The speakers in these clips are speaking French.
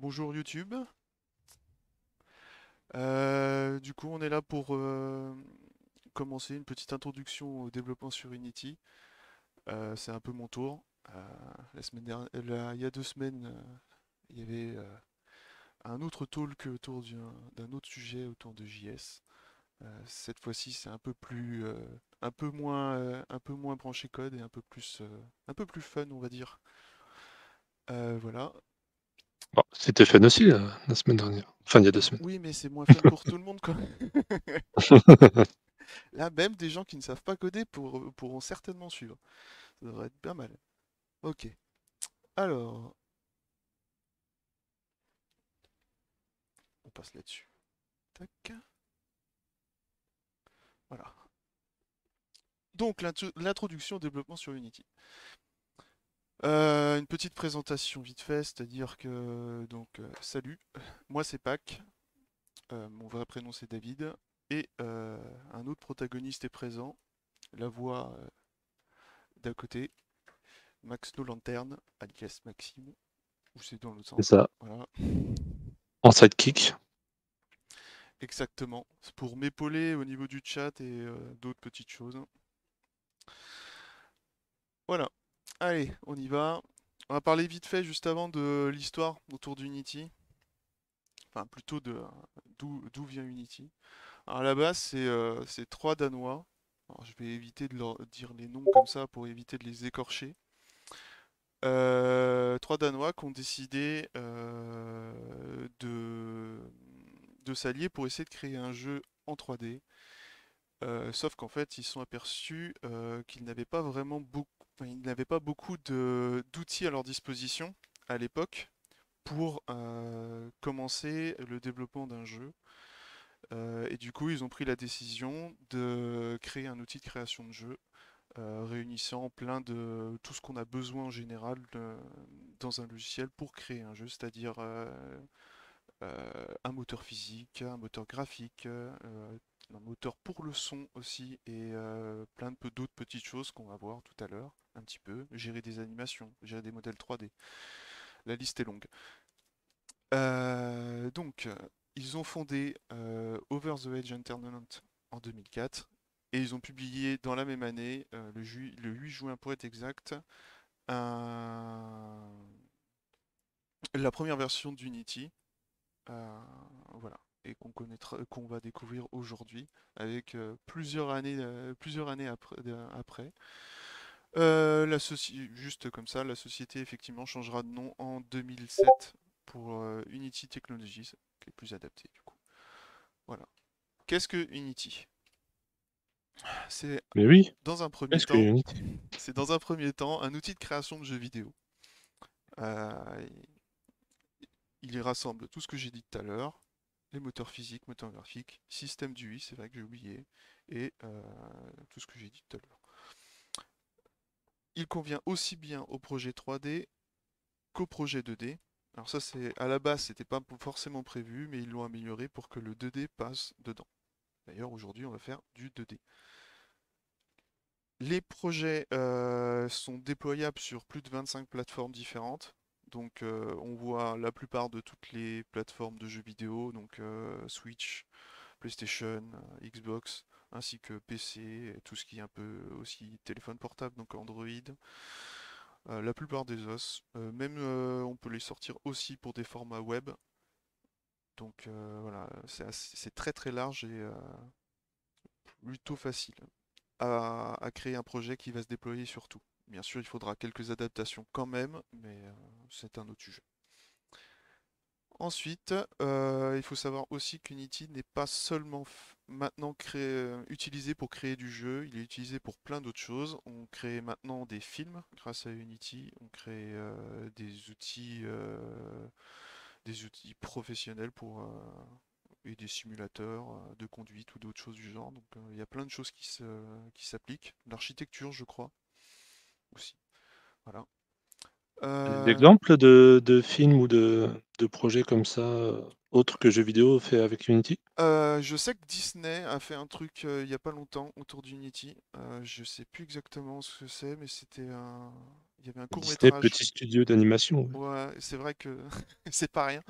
Bonjour YouTube. Euh, du coup, on est là pour euh, commencer une petite introduction au développement sur Unity. Euh, c'est un peu mon tour. La semaine dernière, il y a deux semaines, il y avait un autre talk autour d'un autre sujet autour de JS. Cette fois-ci, c'est un peu plus, un peu moins, un peu moins branché code et un peu plus, un peu plus fun, on va dire. Voilà. Bon, c'était fun aussi la, la semaine dernière. Enfin, il y a deux semaines. Oui, mais c'est moins fun pour tout le monde, quoi. Là, même des gens qui ne savent pas coder pour- pourront certainement suivre. Ça devrait être bien mal. Ok. Alors, on passe là-dessus. Tac. Voilà. Donc, l'intro- l'introduction au développement sur Unity. Euh, une petite présentation vite fait, c'est-à-dire que, donc, euh, salut, moi c'est Pac, euh, mon vrai prénom c'est David, et un autre protagoniste est présent, la voix d'à côté, Max No Lanterne, alias Maxime, ou c'est dans l'autre C'est sens. ça. Voilà, En sidekick. exactement. C'est pour m'épauler au niveau du chat et d'autres petites choses. Voilà. Allez, on y va. On va parler vite fait juste avant de l'histoire autour d'Unity. Enfin, plutôt de d'où vient Unity. Alors à la base, c'est euh, trois Danois. Je vais éviter de leur dire les noms comme ça pour éviter de les écorcher. Euh, trois Danois qui ont décidé euh, de, s'allier pour essayer de créer un jeu en 3D. Euh, sauf qu'en fait, ils sont aperçus qu'ils n'avaient pas vraiment beaucoup, ils n'avaient pas beaucoup d'outils à leur disposition à l'époque pour euh, commencer le développement d'un jeu. Euh, et du coup, ils ont pris la décision de créer un outil de création de jeu euh, réunissant plein de tout ce qu'on a besoin en général dans un logiciel pour créer un jeu, c'est-à-dire un moteur physique, un moteur graphique, un moteur pour le son aussi, et plein d'autres petites choses qu'on va voir tout à l'heure, un petit peu, gérer des animations, gérer des modèles 3D. La liste est longue. Euh, donc, ils ont fondé euh, Over the Edge Entertainment en 2004 et ils ont publié dans la même année, euh, le, ju- le 8 juin pour être exact, la première version d'Unity. voilà. Et qu'on va découvrir aujourd'hui avec plusieurs années, après. Euh, la juste comme ça, la société effectivement changera de nom en 2007 pour euh, Unity Technologies, qui est plus adapté du coup. Voilà. Qu'est-ce que Unity? C'est oui, dans un premier temps, Unity? c'est dans un premier temps un outil de création de jeux vidéo. Euh, il y rassemble tout ce que j'ai dit tout à l'heure, les moteurs physiques, moteurs graphiques, système d'UI, c'est vrai que j'ai oublié, et tout ce que j'ai dit tout à l'heure. Il convient aussi bien au projet 3D qu'au projet 2D. Alors ça, c'est à la base, c'était pas forcément prévu, mais ils l'ont amélioré pour que le 2D passe dedans. D'ailleurs, aujourd'hui, on va faire du 2D. Les projets euh, sont déployables sur plus de 25 plateformes différentes. Donc, euh, on voit la plupart de toutes les plateformes de jeux vidéo, donc euh, Switch, PlayStation, Xbox, ainsi que PC, tout ce qui est un peu aussi téléphone portable, donc Android. Euh, la plupart des os. Euh, même euh, on peut les sortir aussi pour des formats web. Donc voilà, c'est très très large et plutôt facile à, créer un projet qui va se déployer sur tout. Bien sûr, il faudra quelques adaptations quand même, mais c'est un autre sujet. Ensuite, euh, il faut savoir aussi qu'Unity n'est pas seulement maintenant euh, utilisé pour créer du jeu, il est utilisé pour plein d'autres choses. On crée maintenant des films grâce à Unity, on crée euh, des outils, des outils professionnels pour, et des simulateurs de conduite ou d'autres choses du genre. Donc il y a plein de choses qui se, qui s'appliquent. L'architecture, je crois, aussi. Voilà. Des Euh, exemples de, de films ou de, de projets comme ça, euh, autres que jeux vidéo, fait avec Unity? Euh, je sais que Disney a fait un truc euh, il y a pas longtemps autour d'Unity. Euh, je sais plus exactement ce que c'est, mais c'était un... Il y avait un Disney, court-métrage. petit studio d'animation. ouais. Ouais, c'est vrai que c'est pas rien.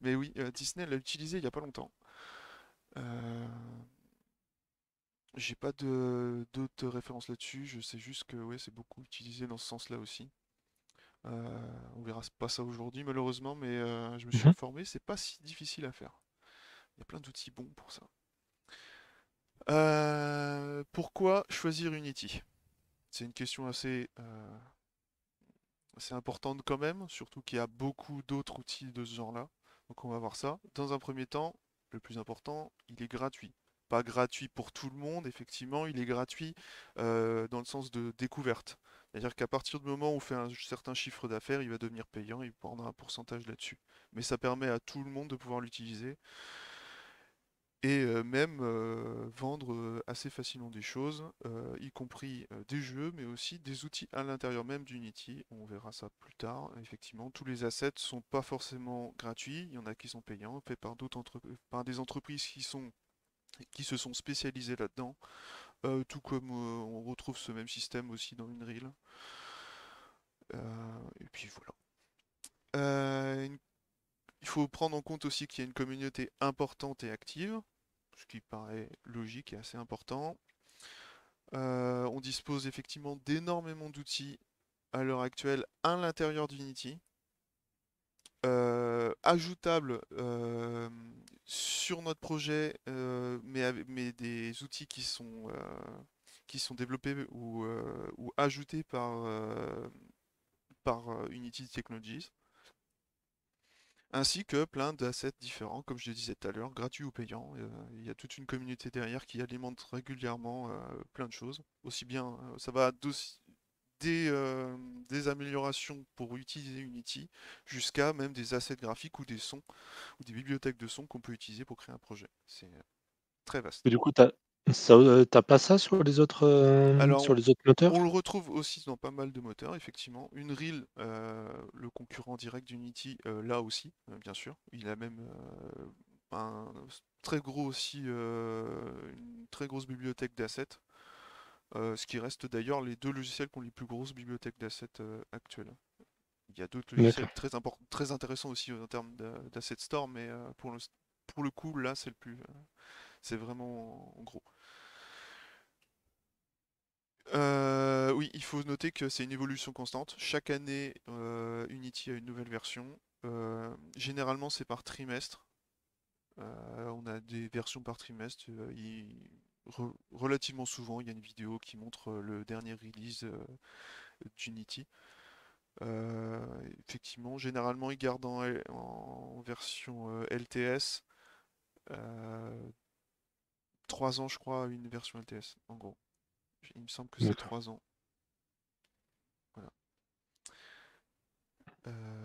Mais oui, Disney l'a utilisé il y a pas longtemps. J'ai pas de d'autres références là-dessus. Je sais juste que ouais, c'est beaucoup utilisé dans ce sens-là aussi. Euh, on verra pas ça aujourd'hui malheureusement, mais euh, je me suis Mhm. informé, c'est pas si difficile à faire. Il y a plein d'outils bons pour ça. Euh, pourquoi choisir Unity? C'est une question assez, euh, assez importante quand même, surtout qu'il y a beaucoup d'autres outils de ce genre-là. Donc on va voir ça. Dans un premier temps, le plus important, il est gratuit. Pas gratuit pour tout le monde, effectivement, il est gratuit euh, dans le sens de découverte. C'est-à-dire qu'à partir du moment où on fait un certain chiffre d'affaires, il va devenir payant, il prendra un pourcentage là-dessus. Mais ça permet à tout le monde de pouvoir l'utiliser et euh, même euh, vendre euh, assez facilement des choses, y compris des jeux, mais aussi des outils à l'intérieur même d'Unity. On verra ça plus tard. Effectivement, tous les assets sont pas forcément gratuits. Il y en a qui sont payants, faits par entre- par des entreprises qui sont qui se sont spécialisées là-dedans. Euh, tout comme euh, on retrouve ce même système aussi dans Unreal. Euh, et puis voilà. Euh, Il faut prendre en compte aussi qu'il y a une communauté importante et active, ce qui paraît logique et assez important. On dispose effectivement d'énormément d'outils à l'heure actuelle à l'intérieur d'Unity, euh, ajoutables euh, sur notre projet, euh, mais, des outils qui sont, qui sont développés ou, ou ajoutés par, Unity Technologies. Ainsi que plein d'assets différents, comme je le disais tout à l'heure, gratuits ou payants. Il y a toute une communauté derrière qui alimente régulièrement plein de choses. Aussi bien, ça va d'aussi- des, euh, des améliorations pour utiliser Unity, jusqu'à même des assets graphiques ou des sons, ou des bibliothèques de sons qu'on peut utiliser pour créer un projet. C'est euh, très vaste. Et du coup, t'as ça, euh, pas ça sur les autres, euh, Alors, sur les autres moteurs? on le retrouve aussi dans pas mal de moteurs, effectivement. Unreal, euh, le concurrent direct d'Unity, là aussi, bien sûr. Il a même un très gros aussi, une très grosse bibliothèque d'assets. Euh, ce qui reste d'ailleurs les deux logiciels qui ont les plus grosses bibliothèques d'assets euh, actuelles. Il y a d'autres logiciels très très intéressants aussi en termes d'a- d'asset store, mais euh, pour le, pour le coup, là, c'est le plus, euh, c'est vraiment en gros. Euh, oui, il faut noter que c'est une évolution constante. Chaque année, euh, Unity a une nouvelle version. Euh, généralement, c'est par trimestre. Euh, on a des versions par trimestre. Euh, il- re- relativement souvent, il y a une vidéo qui montre euh, le dernier release euh, d'Unity. Euh, effectivement, généralement, ils gardent en, version LTS. 3 ans, je crois, une version LTS, en gros. Il me semble que c'est. 3 ans. Voilà. Euh,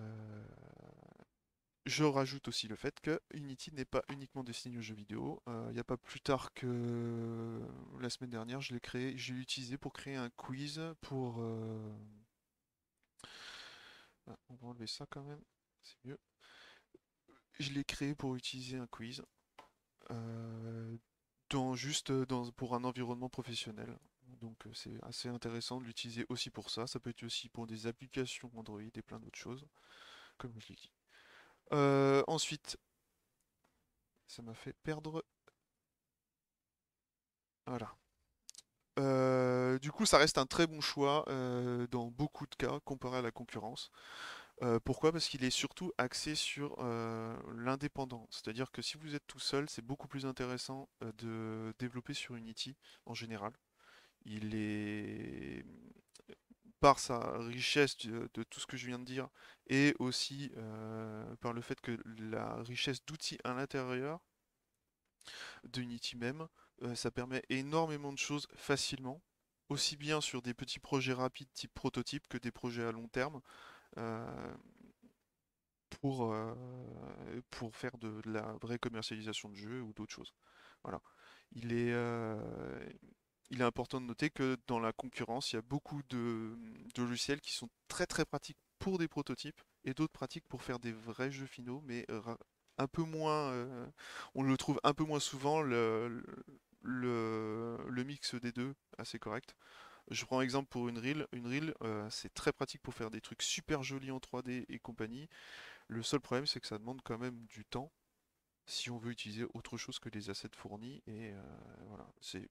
Je rajoute aussi le fait que Unity n'est pas uniquement destiné aux jeux vidéo. Euh, Il n'y a pas plus tard que la semaine dernière, je l'ai créé, utilisé pour créer un quiz pour. euh, ah, on va enlever ça quand même, c'est mieux. Je l'ai créé pour utiliser un quiz, euh, dans, juste pour un environnement professionnel. Donc euh, c'est assez intéressant de l'utiliser aussi pour ça. Ça peut être aussi pour des applications Android et plein d'autres choses, comme je l'ai dit. Euh, ensuite, ça m'a fait perdre. Voilà. Euh, du coup, ça reste un très bon choix euh, dans beaucoup de cas comparé à la concurrence. Pourquoi? Parce qu'il est surtout axé sur l'indépendant. C'est-à-dire que si vous êtes tout seul, c'est beaucoup plus intéressant de développer sur Unity en général. Il est par sa richesse de, tout ce que je viens de dire et aussi euh, par le fait que la richesse d'outils à l'intérieur de Unity même, euh, ça permet énormément de choses facilement, aussi bien sur des petits projets rapides type prototype que des projets à long terme euh, pour, faire de, de la vraie commercialisation de jeux ou d'autres choses. Voilà. Il est, il est important de noter que dans la concurrence, il y a beaucoup de, logiciels qui sont très très pratiques pour des prototypes et d'autres pratiques pour faire des vrais jeux finaux, mais euh, un peu moins, euh, on le trouve un peu moins souvent, le, mix des deux assez correct. Je prends exemple pour une reel. Une reel, euh, c'est très pratique pour faire des trucs super jolis en 3D et compagnie. Le seul problème, c'est que ça demande quand même du temps si on veut utiliser autre chose que les assets fournis. Et voilà, c'est.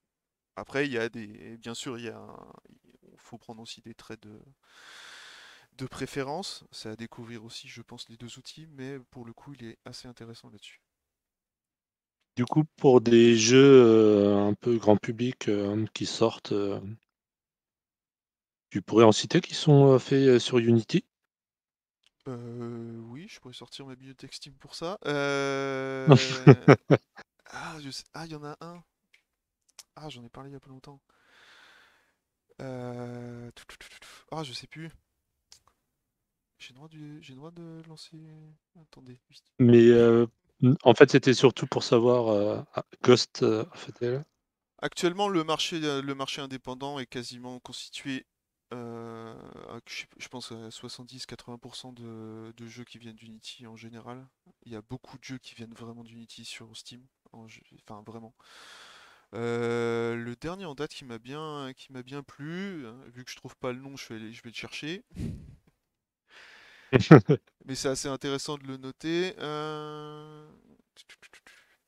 Après, il y a des. Bien sûr, il y a. Il faut prendre aussi des traits de de préférence. C'est à découvrir aussi, je pense, les deux outils, mais pour le coup, il est assez intéressant là-dessus. Du coup, pour des jeux euh, un peu grand public euh, qui sortent, euh, tu pourrais en citer qui sont faits sur Unity? Euh, oui, je pourrais sortir ma bibliothèque Steam pour ça. Euh, Ah, sais- ah, il y en a un. Ah, j'en ai parlé il y a pas longtemps. Euh. Ah, je sais plus. J'ai le droit droit de lancer... Attendez. Mais euh, en fait, c'était surtout pour savoir euh, ah, Ghost euh. Actuellement, le marché, le marché indépendant est quasiment constitué, à, je, pense, à 70-80% de, de jeux qui viennent d'Unity en général. Il y a beaucoup de jeux qui viennent vraiment d'Unity sur Steam. en Enfin, vraiment. Euh, le dernier en date qui m'a bien, qui m'a bien plu, hein, vu que je trouve pas le nom, je vais, aller- je vais le chercher. Mais c'est assez intéressant de le noter. Euh,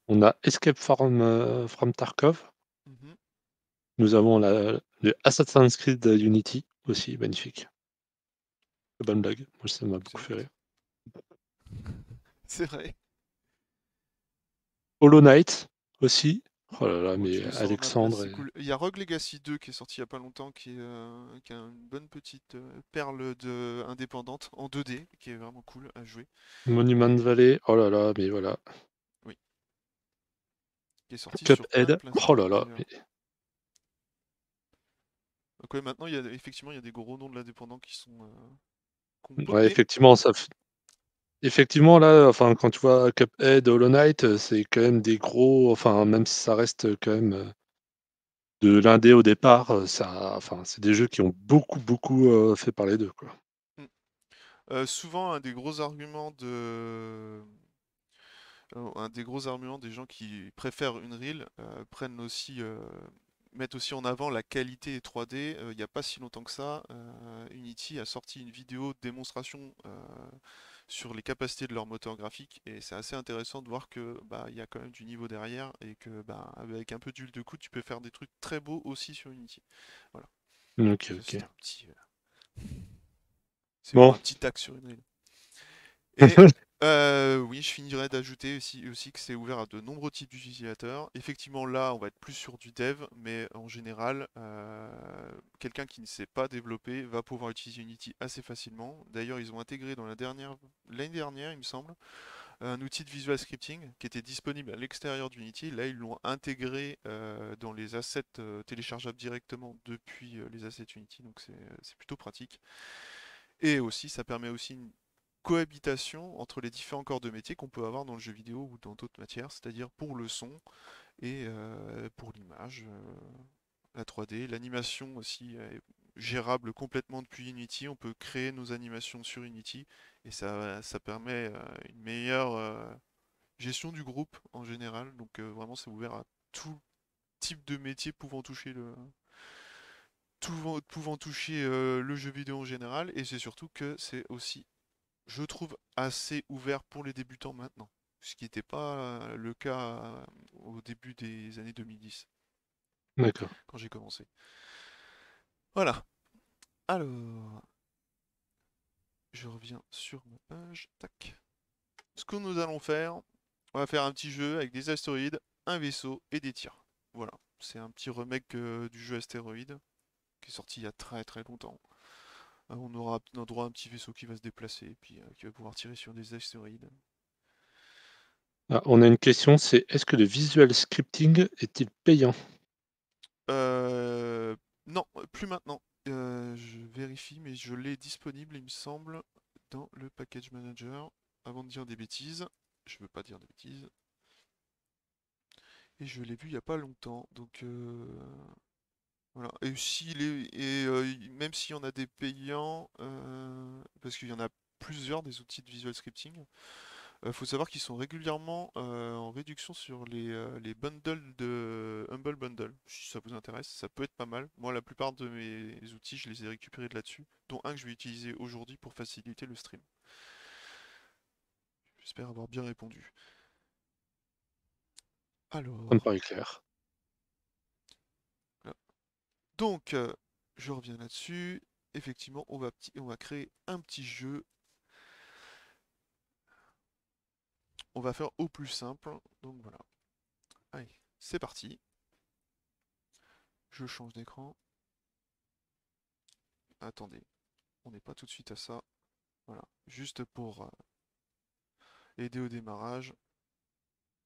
On a Escape from, euh, from Tarkov. mhm. Nous avons la, le Assassin's Creed Unity aussi, magnifique. Bonne blague. Moi, ça m'a beaucoup fait rire. C'est vrai. Hollow Knight aussi. Oh là là, mais Alexandre. c'est est- cool. Il y a Rogue Legacy 2 qui est sorti il y a pas longtemps, qui est, euh, qui a une bonne petite euh, perle de indépendante en 2D, qui est vraiment cool à jouer. Monument Valley. Oh là là, mais voilà. Qui est sorti Cuphead. Oh là là. mais- Donc ouais, maintenant, il y a, effectivement, il y a des gros noms de l'indépendant qui sont euh, Ouais, effectivement, ça. Effectivement, là, enfin, quand tu vois Cuphead, Hollow Knight, euh, c'est quand même des gros. Enfin, même si ça reste quand même euh, de l'indé au départ, euh, ça, enfin, c'est des jeux qui ont beaucoup, beaucoup fait parler d'eux, quoi. Mm. Souvent, un des gros arguments de... un des gros arguments des gens qui préfèrent une reel prennent aussi, mettent aussi en avant la qualité 3D. Euh, Il n'y a pas si longtemps que ça, Unity a sorti une vidéo de démonstration sur les capacités de leur moteur graphique et c'est assez intéressant de voir que bah il y a quand même du niveau derrière et que bah avec un peu d'huile de coude tu peux faire des trucs très beaux aussi sur Unity. Voilà. Ok, Ça, ok. C'est un petit, euh, c'est Bon. petit tac sur une. Et euh, oui, je finirai d'ajouter aussi, que c'est ouvert à de nombreux types d'utilisateurs. Effectivement, là, on va être plus sur du dev, mais en général, euh, quelqu'un qui ne sait pas développer va pouvoir utiliser Unity assez facilement. D'ailleurs, ils ont intégré dans la dernière, l'année dernière, il me semble, un outil de visual scripting qui était disponible à l'extérieur d'Unity. Là, ils l'ont intégré euh, dans les assets téléchargeables directement depuis les assets Unity, donc c'est plutôt pratique. Et aussi, ça permet aussi cohabitation entre les différents corps de métier qu'on peut avoir dans le jeu vidéo ou dans d'autres matières, c'est-à-dire pour le son et euh, pour l'image, euh, la 3D, l'animation aussi est gérable complètement depuis Unity. On peut créer nos animations sur Unity et ça, ça permet euh, une meilleure euh, gestion du groupe en général. Donc euh, vraiment, c'est ouvert à tout type de métier pouvant toucher le, pouvant toucher euh, le jeu vidéo en général. Et c'est surtout que c'est aussi je trouve, assez ouvert pour les débutants maintenant, ce qui n'était pas euh, le cas euh, au début des années 2010, D'accord. quand j'ai commencé. Voilà. Alors, je reviens sur ma page. Tac. Ce que nous allons faire, on va faire un petit jeu avec des astéroïdes, un vaisseau et des tirs. Voilà. C'est un petit remake euh, du jeu Astéroïde, qui est sorti il y a très très longtemps. Euh, On aura un droit à un petit vaisseau qui va se déplacer, et puis euh, qui va pouvoir tirer sur des astéroïdes. Ah, on a une question, c'est est-ce que le visual scripting est-il payant? Euh, non, plus maintenant. Euh, je vérifie, mais je l'ai disponible, il me semble, dans le package manager. Avant de dire des bêtises, je veux pas dire des bêtises. Et je l'ai vu il y a pas longtemps, donc euh, voilà. Et s'il est, et euh, même s'il y en a des payants, euh, parce qu'il y en a plusieurs des outils de visual scripting, Il faut savoir qu'ils sont régulièrement euh, en réduction sur les, euh, les bundles de Humble Bundle. Si ça vous intéresse, ça peut être pas mal. Moi, la plupart de mes outils, je les ai récupérés de là-dessus, dont un que je vais utiliser aujourd'hui pour faciliter le stream. J'espère avoir bien répondu. Alors. Ça me paraît clair. Donc, euh, je reviens là-dessus. Effectivement, on va, on va créer un petit jeu on va faire au plus simple. Donc voilà. Allez, c'est parti. Je change d'écran. Attendez, on n'est pas tout de suite à ça. Voilà, juste pour euh, aider au démarrage,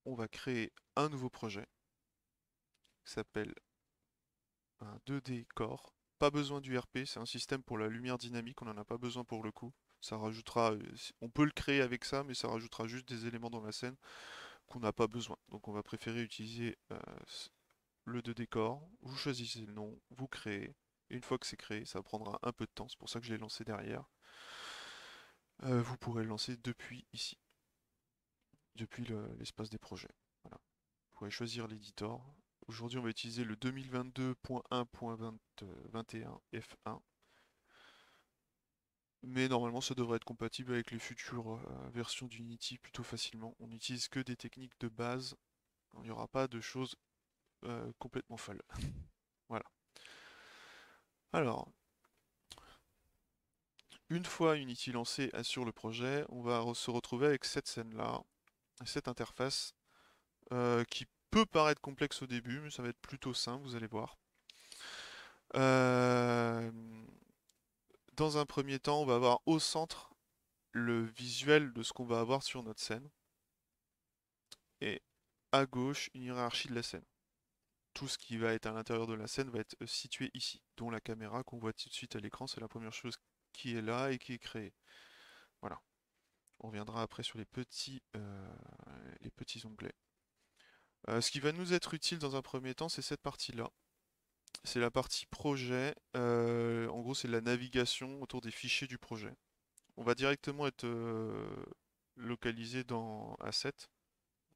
on va créer un nouveau projet qui s'appelle un 2D Core. Pas besoin du RP, c'est un système pour la lumière dynamique, on n'en a pas besoin pour le coup. Ça rajoutera, on peut le créer avec ça, mais ça rajoutera juste des éléments dans la scène qu'on n'a pas besoin. Donc on va préférer utiliser euh, le de décor. Vous choisissez le nom, vous créez. Une fois que c'est créé, ça prendra un peu de temps. C'est pour ça que je l'ai lancé derrière. Euh, vous pourrez le lancer depuis ici. Depuis l'espace des projets. Vous pourrez choisir l'éditeur. Aujourd'hui, on va utiliser le 2022.1.21 F1 mais normalement ça devrait être compatible avec les futures euh, versions d'Unity plutôt facilement. On n'utilise que des techniques de base, il n'y aura pas de choses euh, complètement folles. voilà. Alors, une fois Unity lancé sur le projet, on va se retrouver avec cette scène-là, cette interface, euh, qui peut paraître complexe au début, mais ça va être plutôt simple, vous allez voir. Euh, dans un premier temps, on va avoir au centre le visuel de ce qu'on va avoir sur notre scène. Et à gauche, une hiérarchie de la scène. Tout ce qui va être à l'intérieur de la scène va être situé ici, dont la caméra qu'on voit tout de suite à l'écran, c'est la première chose qui est là et qui est créée. Voilà. On reviendra après sur les petits, euh, les petits onglets. Euh, ce qui va nous être utile dans un premier temps, c'est cette partie-là c'est la partie projet. Euh, en gros, c'est la navigation autour des fichiers du projet. On va directement être euh, localisé dans Asset.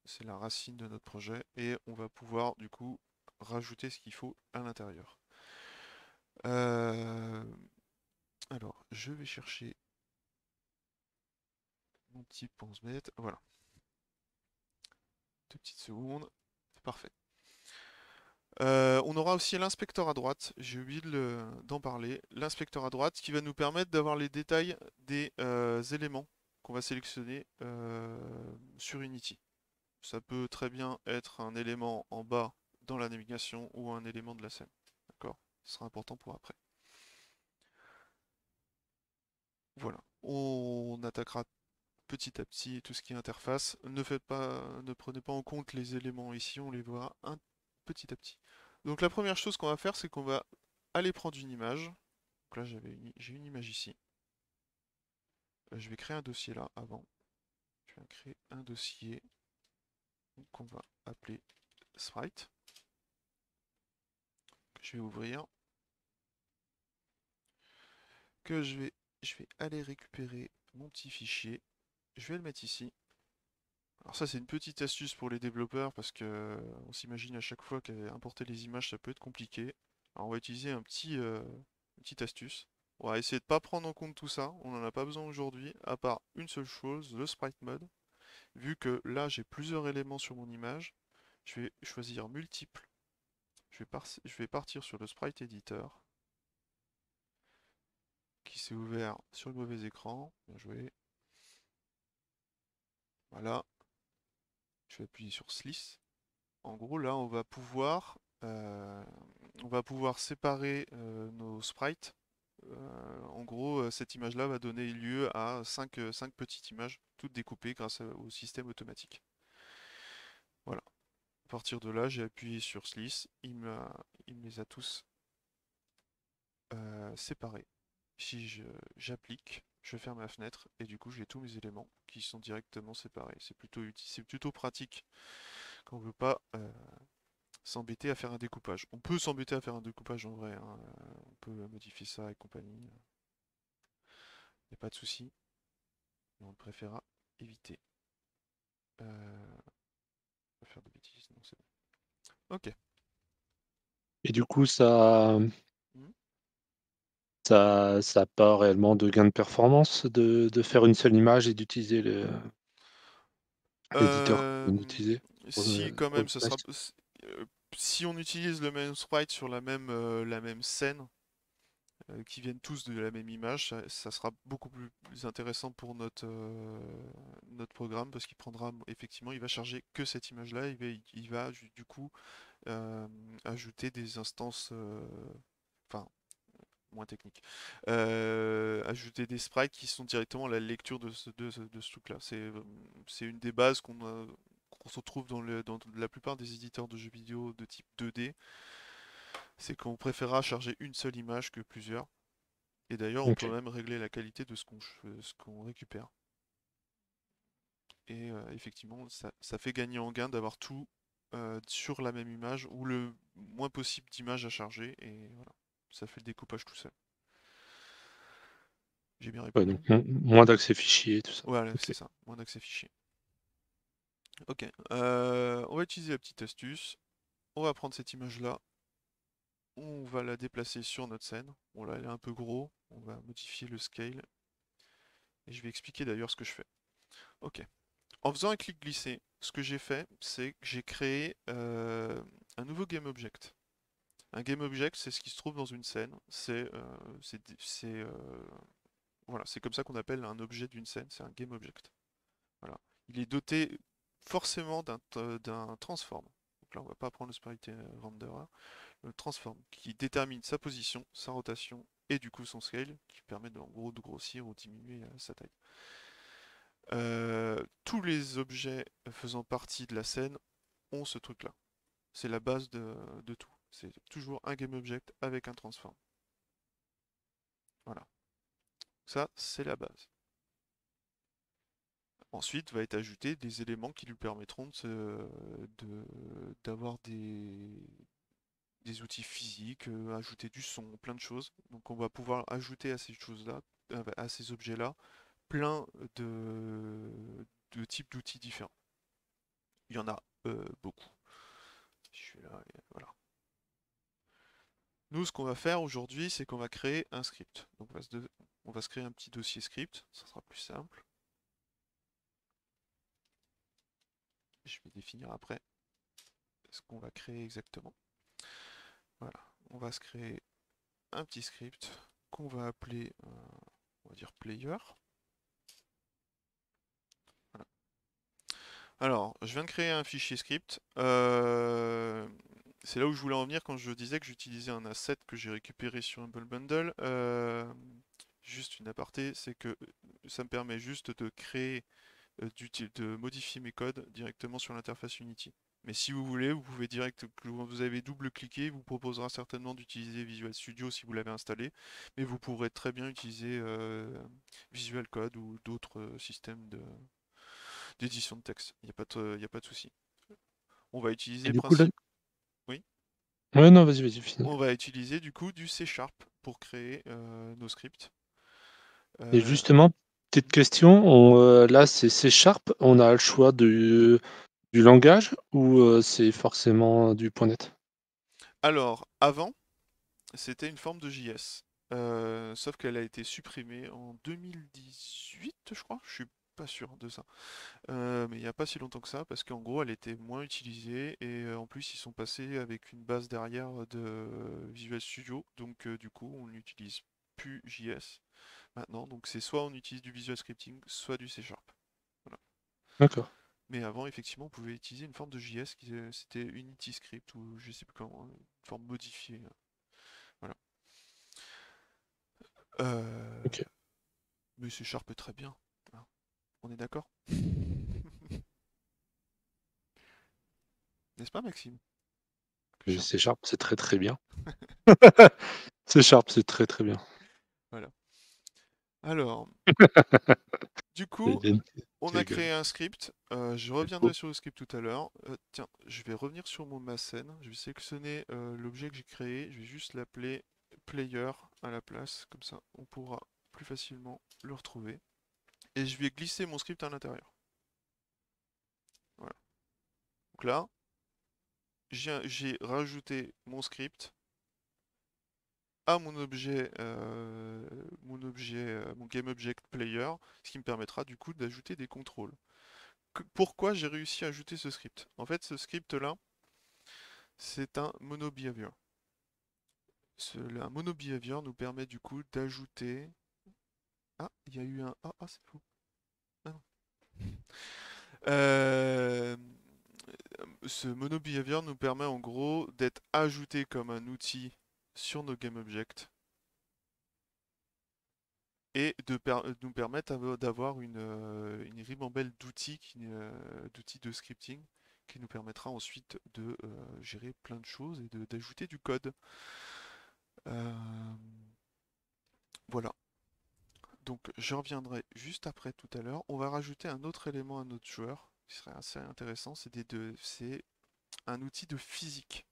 C'est la racine de notre projet. Et on va pouvoir, du coup, rajouter ce qu'il faut à l'intérieur. Alors, je vais chercher mon petit pense-bête. Voilà. Deux petites secondes. Parfait. Euh, on aura aussi l'inspecteur à droite, j'ai oublié d'en parler. L'inspecteur à droite qui va nous permettre d'avoir les détails des euh, éléments qu'on va sélectionner euh, sur Unity. Ça peut très bien être un élément en bas dans la navigation ou un élément de la scène. D'accord? Ce sera important pour après. Voilà. On attaquera petit à petit tout ce qui est interface. Ne prenez pas en compte les éléments ici, on les voit un petit à petit. Donc la première chose qu'on va faire, c'est qu'on va aller prendre une image. Donc là, j'ai une image ici. Euh, je vais créer un dossier là avant. Je vais créer un dossier qu'on va appeler sprite. Je vais ouvrir. Je vais, je vais aller récupérer mon petit fichier. Je vais le mettre ici. Alors ça c'est une petite astuce pour les développeurs parce que on s'imagine à chaque fois qu'importer les images ça peut être compliqué. Alors on va utiliser un petit, euh, une petite astuce. On va essayer de pas prendre en compte tout ça, on n'en a pas besoin aujourd'hui, à part une seule chose, le sprite mode. Vu que là j'ai plusieurs éléments sur mon image, je vais choisir multiple. Je vais, je vais partir sur le sprite editor qui s'est ouvert sur le mauvais écran. Bien joué. Voilà, je vais appuyer sur Slice. En gros, là, on va pouvoir, euh, séparer euh, nos sprites. Euh, en gros, cette image-là va donner lieu à 5, petites images, toutes découpées grâce au système automatique. Voilà. À partir de là, j'ai appuyé sur Slice. Il me, il les a tous séparés. Si j'applique, je ferme la fenêtre et du coup j'ai tous mes éléments qui sont directement séparés. C'est plutôt c'est plutôt pratique quand on veut pas euh, s'embêter à faire un découpage. On peut s'embêter à faire un découpage en vrai, hein. on peut modifier ça et compagnie. Il n'y a pas de souci, on préférera éviter. faire de bêtises. Non, c'est bon. Ok. Et du coup, ça. Ça ça a pas réellement de gain de performance de de faire une seule image et d'utiliser le l'éditeur Euh, si le quand même, ça sera si on utilise le même sprite sur la même euh, la même scène, euh, qui viennent tous de la même image, ça, ça sera beaucoup plus, plus intéressant pour notre notre programme parce qu'il prendra effectivement, il va charger que cette image-là, il va il va du coup ajouter des instances, enfin moins techniques, euh, ajouter des sprites qui sont directement la lecture de ce, de ce- de ce truc-là. C'est euh, c'est une des bases qu'on a- qu'on se retrouve dans, le, dans la plupart des éditeurs de jeux vidéo de type 2D, c'est qu'on préférera charger une seule image que plusieurs. Et d'ailleurs, on peut même régler la qualité de ce qu'on récupère. Et euh, effectivement, ça, ça fait gagner en gain d'avoir tout euh, sur la même image ou le moins possible d'images à charger. Et voilà, ça fait le découpage tout seul. J'ai bien Ouais, répondu. donc mo moins d'accès fichier, tout ça. Voilà, c'est ça, moins d'accès fichier. Ok, euh, on va utiliser la petite astuce. On va prendre cette image-là. On va la déplacer sur notre scène. Bon là, elle est un peu gros. On va modifier le scale. Et je vais expliquer d'ailleurs ce que je fais. Ok. En faisant un clic glissé, ce que j'ai fait, c'est que j'ai créé euh, un nouveau GameObject. Un GameObject, c'est ce qui se trouve dans une scène. C'est euh, euh, voilà, comme ça qu'on appelle un objet d'une scène. C'est un GameObject. Voilà. Il est doté forcément d'un transform. Donc là, on va pas prendre le sprite euh, renderer. Le transform qui détermine sa position, sa rotation et du coup son scale, qui permet de, gros de grossir ou diminuer sa taille. Tous les objets faisant partie de la scène ont ce truc-là. C'est la base de tout. C'est toujours un GameObject avec un transform. Voilà. Ça, c'est la base. Ensuite, va être ajouté des éléments qui lui permettront d'avoir des, outils physiques, euh, ajouter du son, plein de choses. Donc on va pouvoir ajouter à ces choses-là, euh, à ces objets-là, plein de, types d'outils différents. Il y en a euh, beaucoup. Je suis là, voilà. Nous, ce qu'on va faire aujourd'hui, c'est qu'on va créer un script. Donc on va, se créer un petit dossier script, ça sera plus simple. Je vais définir après ce qu'on va créer exactement. Voilà, on va se créer un petit script qu'on va appeler, euh, on va dire player. Voilà. Alors, je viens de créer un fichier script. Euh, c'est là où je voulais en venir quand je disais que j'utilisais un asset que j'ai récupéré sur Humble Bundle. Euh, juste une aparté, c'est que ça me permet juste de créer, euh, de modifier mes codes directement sur l'interface Unity. Mais si vous voulez, vous pouvez direct, quand vous avez double-cliqué, vous proposera certainement d'utiliser Visual Studio si vous l'avez installé, mais vous pourrez très bien utiliser euh, Visual Code ou d'autres euh, systèmes d'édition de texte. Il n'y a pas de, il y a pas de souci. On va Et utiliser du coup, là principe. Oui. ouais, non, vas-y, vas-y, finis. On va utiliser du coup du C Sharp pour créer euh, nos scripts. Et Euh, justement, petite question, on, heu, là, c'est C Sharp, on a le choix du du langage ou c'est forcément du .NET? alors, avant, c'était une forme de JS. Euh, sauf qu'elle a été supprimée en 2018, je crois. Je suis pas sûr de ça. Euh, mais il n'y a pas si longtemps que ça, parce qu'en gros, elle était moins utilisée. Et euh, en plus, ils sont passés avec une base derrière de Visual Studio. Donc, euh, du coup, on n'utilise plus JS maintenant. Donc, c'est soit on utilise du Visual Scripting, soit du C Sharp. Voilà. D'accord. Mais avant, effectivement, on pouvait utiliser une forme de JS qui euh, c'était Unity Script ou je sais plus comment, une forme modifiée. euh, Voilà. Euh, OK. mais C Sharp est très bien. On est d'accord? N'est-ce pas, Maxime? Et Sharp- c'est très, très bien. C Sharp, c'est très, très bien. Voilà. Alors, du coup, on a créé un script. euh, je reviendrai sur le script tout à l'heure. Euh, tiens, je vais revenir sur mon ma scène. Je vais sélectionner euh, l'objet que j'ai créé. Je vais juste l'appeler player à la place. Comme ça, on pourra plus facilement le retrouver. Et je vais glisser mon script à l'intérieur. Voilà. Donc là, j'ai rajouté mon script à mon objet, euh, mon objet, euh, mon GameObjectPlayer, ce qui me permettra du coup d'ajouter des contrôles. pourquoi j'ai réussi à ajouter ce script? En fait, ce script-là, c'est un monobehavior. Ce, un monobehavior nous permet du coup d'ajouter... Ah, il y a eu un... Ah, ah c'est fou. Ah euh, ce monobehavior nous permet en gros d'être ajouté comme un outil sur nos GameObjects et de nous permettre d'avoir une, euh, une, ribambelle d'outils euh, d'outils de scripting qui nous permettra ensuite de euh, gérer plein de choses et d'ajouter du code. voilà. Donc je reviendrai juste après tout à l'heure. On va rajouter un autre élément à notre joueur qui serait assez intéressant. C'est un outil de physique.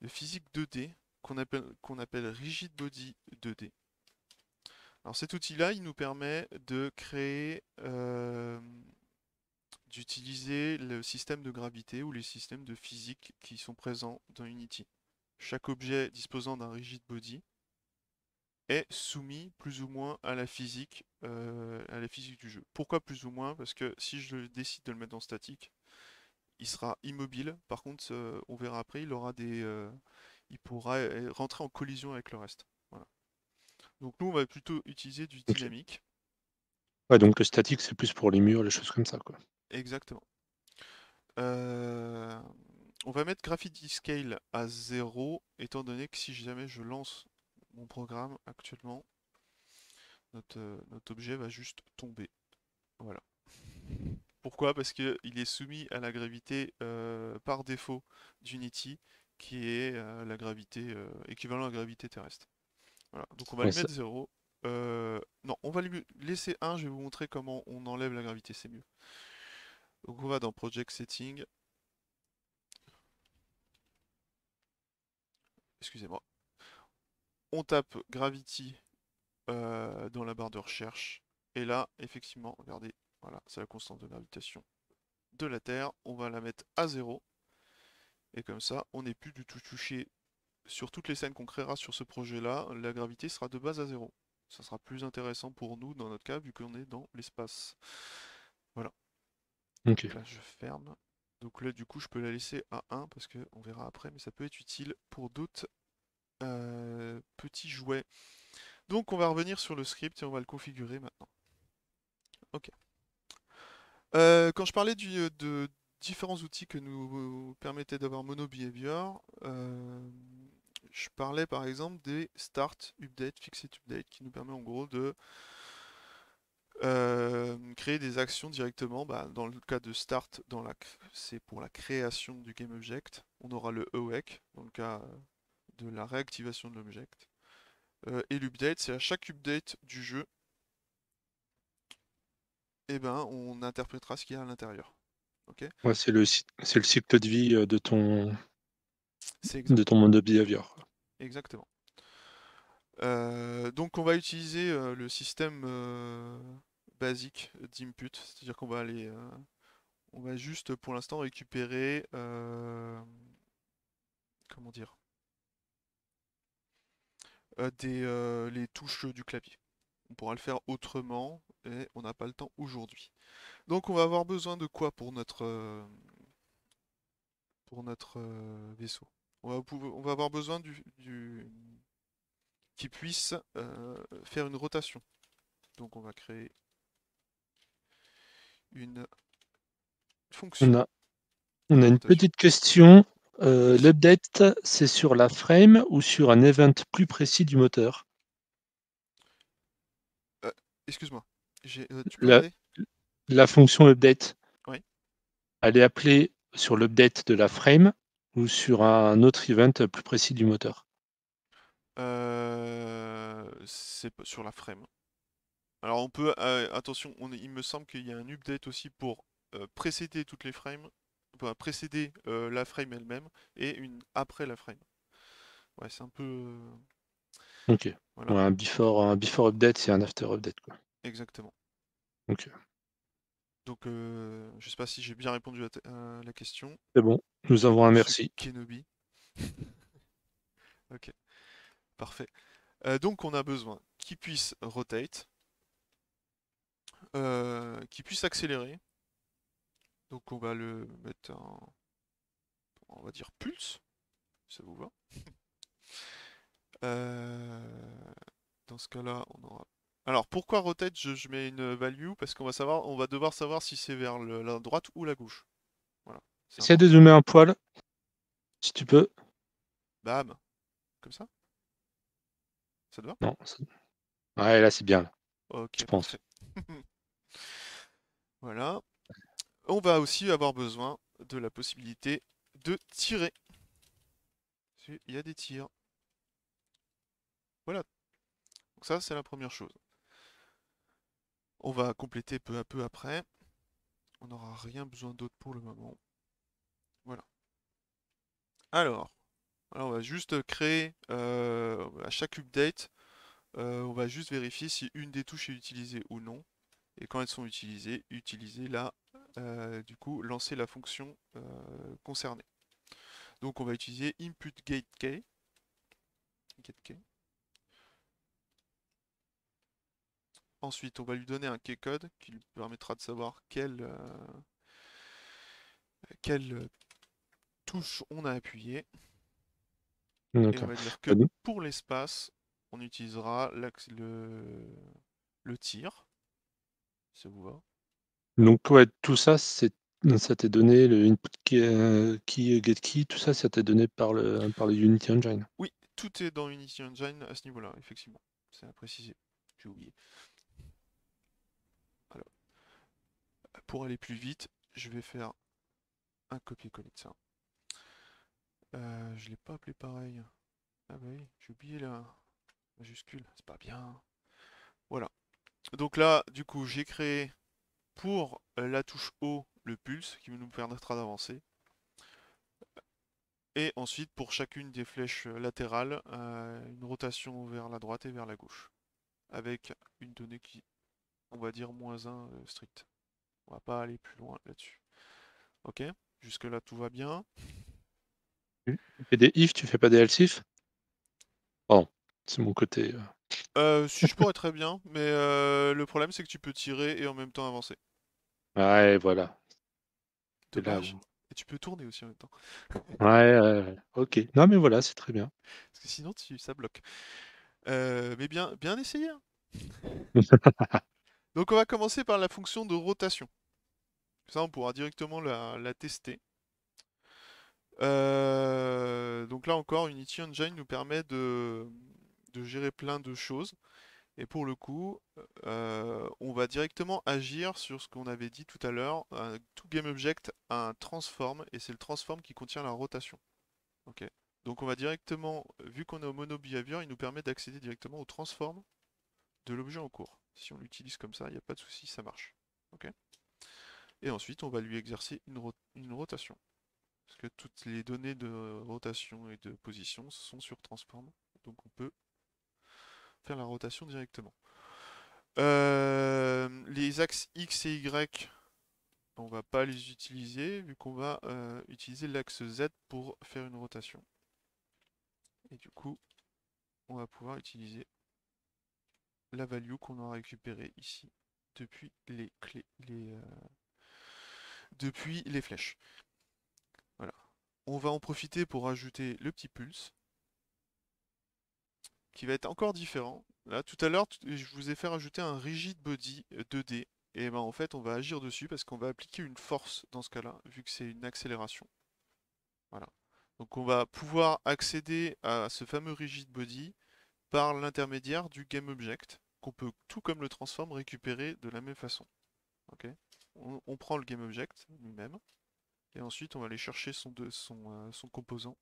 De physique 2D qu'on appelle, qu'on appelle Rigid Body 2D. Alors cet outil-là, il nous permet de créer, euh, d'utiliser le système de gravité ou les systèmes de physique qui sont présents dans Unity. Chaque objet disposant d'un rigid body est soumis plus ou moins à la physique, euh, à la physique du jeu. Pourquoi plus ou moins? Parce que si je décide de le mettre en statique, il sera immobile. Par contre, euh, on verra après, il aura des, euh, il pourra rentrer en collision avec le reste. Donc nous, on va plutôt utiliser du dynamique. Ouais, donc le statique, c'est plus pour les murs, les choses comme ça, quoi. Exactement. on va mettre Graffiti Scale à 0, étant donné que si jamais je lance mon programme actuellement, notre, euh, notre objet va juste tomber. Voilà. Pourquoi? Parce qu'il est soumis à la gravité euh, par défaut d'Unity, qui est euh, la gravité équivalent à la gravité terrestre. Voilà. Donc on va lui mettre 0. non, on va lui laisser 1, je vais vous montrer comment on enlève la gravité, c'est mieux. Donc on va dans Project Setting. Excusez-moi on tape Gravity euh, dans la barre de recherche. Et là, effectivement, regardez, voilà, c'est la constante de gravitation de la Terre. On va la mettre à 0. Et comme ça, on n'est plus du tout touché sur toutes les scènes qu'on créera sur ce projet-là. La gravité sera de base à 0. Ça sera plus intéressant pour nous, dans notre cas, vu qu'on est dans l'espace. Voilà. Donc là, je ferme. Donc là, du coup, je peux la laisser à 1, parce qu'on verra après, mais ça peut être utile pour d'autres euh, petit jouet. Donc on va revenir sur le script et on va le configurer maintenant. Ok. Euh, quand je parlais du, de différents outils que nous permettaient d'avoir MonoBehavior, euh, je parlais par exemple des start, update, fixed update, qui nous permet en gros de créer des actions directement. Bah, dans le cas de start, c'est pour la création du GameObject. On aura le awake, dans le cas de la réactivation de l'object. Euh, et l'update, c'est à chaque update du jeu, et eh ben, on interprétera ce qu'il y a à l'intérieur. ok? Ouais, c'est le, le cycle de vie euh, de ton, de ton monde de behavior. Exactement. Euh, donc on va utiliser le système basique d'input, c'est-à-dire qu'on va aller, on va juste pour l'instant récupérer, comment dire, des, euh, les touches du clavier. On pourra le faire autrement et on n'a pas le temps aujourd'hui. Donc on va avoir besoin de quoi pour notre, euh, pour notre vaisseau? On va, on va, avoir besoin du, du qui puisse faire une rotation. Donc on va créer une fonction. On a, on a une petite question. Euh, l'update, c'est sur la frame ou sur un event plus précis du moteur? Euh, Excuse-moi. Euh, la, fonction update, elle est appelée sur l'update de la frame ou sur un autre event plus précis du moteur. C'est sur la frame. Alors on peut, attention, il me semble qu'il y a un update aussi pour précéder toutes les frames précéder euh, la frame elle-même et une après la frame. Ouais, c'est un peu. Euh, ok. un, before, un before update, c'est un after update. Quoi. Exactement. Ok. Donc, euh, je sais pas si j'ai bien répondu à, la question. C'est bon, nous avons un merci. Kenobi. Ok, parfait. Euh, donc, on a besoin qu'il puisse rotate, euh, qu'il puisse accélérer. Donc, on va le mettre en, on va dire pulse, si ça vous va. Euh, dans ce cas-là, on aura. Alors, pourquoi rotate, je, je mets une value? Parce qu'on va savoir, on va devoir savoir si c'est vers le- la droite ou la gauche. Voilà, c'est Essaie de zoomer un poil, si tu peux. Bam, comme ça? Ça te va? Non. Ouais, là c'est bien, là, Ok, je pense. Voilà. On va aussi avoir besoin de la possibilité de tirer. Il y a des tirs. Voilà. Donc ça, c'est la première chose. On va compléter peu à peu après. On n'aura rien besoin d'autre pour le moment. Voilà. Alors, on va juste créer euh, à chaque update, euh, on va juste vérifier si une des touches est utilisée ou non. Et quand elles sont utilisées, utiliser euh, du coup, lancer la fonction euh, concernée. Donc on va utiliser input gate key. Key. Ensuite, on va lui donner un key code qui lui permettra de savoir quelle, euh, quelle euh, touche on a appuyé. Et on va dire que pour l'espace, on utilisera le, le tir. Ça vous va? Donc ouais, tout ça, c'est ça t'est donné le input key, euh, key, get key, tout ça, ça t'est donné par le par le Unity Engine. Oui, tout est dans Unity Engine à ce niveau-là, effectivement. C'est à préciser. J'ai oublié. Alors, pour aller plus vite, je vais faire un copier-coller de ça. Euh, je l'ai pas appelé pareil. Ah bah oui, j'ai oublié la majuscule, c'est pas bien. Voilà. Donc là, du coup, j'ai créé pour euh, la touche haut le pulse qui nous permettra d'avancer. Et ensuite, pour chacune des flèches euh, latérales, euh, une rotation vers la droite et vers la gauche. Avec une donnée qui, on va dire, moins 1 euh, strict. On va pas aller plus loin là-dessus. Ok? Jusque là, tout va bien. Tu fais des if, tu fais pas des else if? Pardon, c'est mon côté. Euh, si je pourrais très bien, mais euh, le problème c'est que tu peux tirer et en même temps avancer. Ouais, voilà. Là où- Et tu peux tourner aussi en même temps. Ouais, ok. Non, mais voilà, c'est très bien. Parce que sinon tu, ça bloque. Euh, mais bien, bien essayé. hein. Donc on va commencer par la fonction de rotation. Ça on pourra directement la, la tester. Euh, donc là encore, Unity Engine nous permet de, de gérer plein de choses. Et pour le coup, euh, on va directement agir sur ce qu'on avait dit tout à l'heure. Un- Tout GameObject a un transform, et c'est le transform qui contient la rotation. Ok. Donc on va directement, vu qu'on est au mono behavior, il nous permet d'accéder directement au transform de l'objet en cours. Si on l'utilise comme ça, il n'y a pas de souci, ça marche. Ok. Et ensuite, on va lui exercer une, ro- une rotation. Parce que toutes les données de rotation et de position sont sur transform. Donc on peut la rotation directement. Euh, les axes X et Y, on va pas les utiliser vu qu'on va euh, utiliser l'axe Z pour faire une rotation. Et du coup, on va pouvoir utiliser la value qu'on a récupérée ici depuis les clés, euh, depuis les flèches. Voilà. On va en profiter pour ajouter le petit pulse qui va être encore différent. Là, tout à l'heure, je vous ai fait rajouter un rigid body euh, 2D. Et ben en fait, on va agir dessus parce qu'on va appliquer une force dans ce cas-là, vu que c'est une accélération. Voilà. Donc on va pouvoir accéder à ce fameux rigid body par l'intermédiaire du GameObject, qu'on peut, tout comme le transform, récupérer de la même façon. On, prend le GameObject lui-même, et ensuite on va aller chercher son, euh, son composant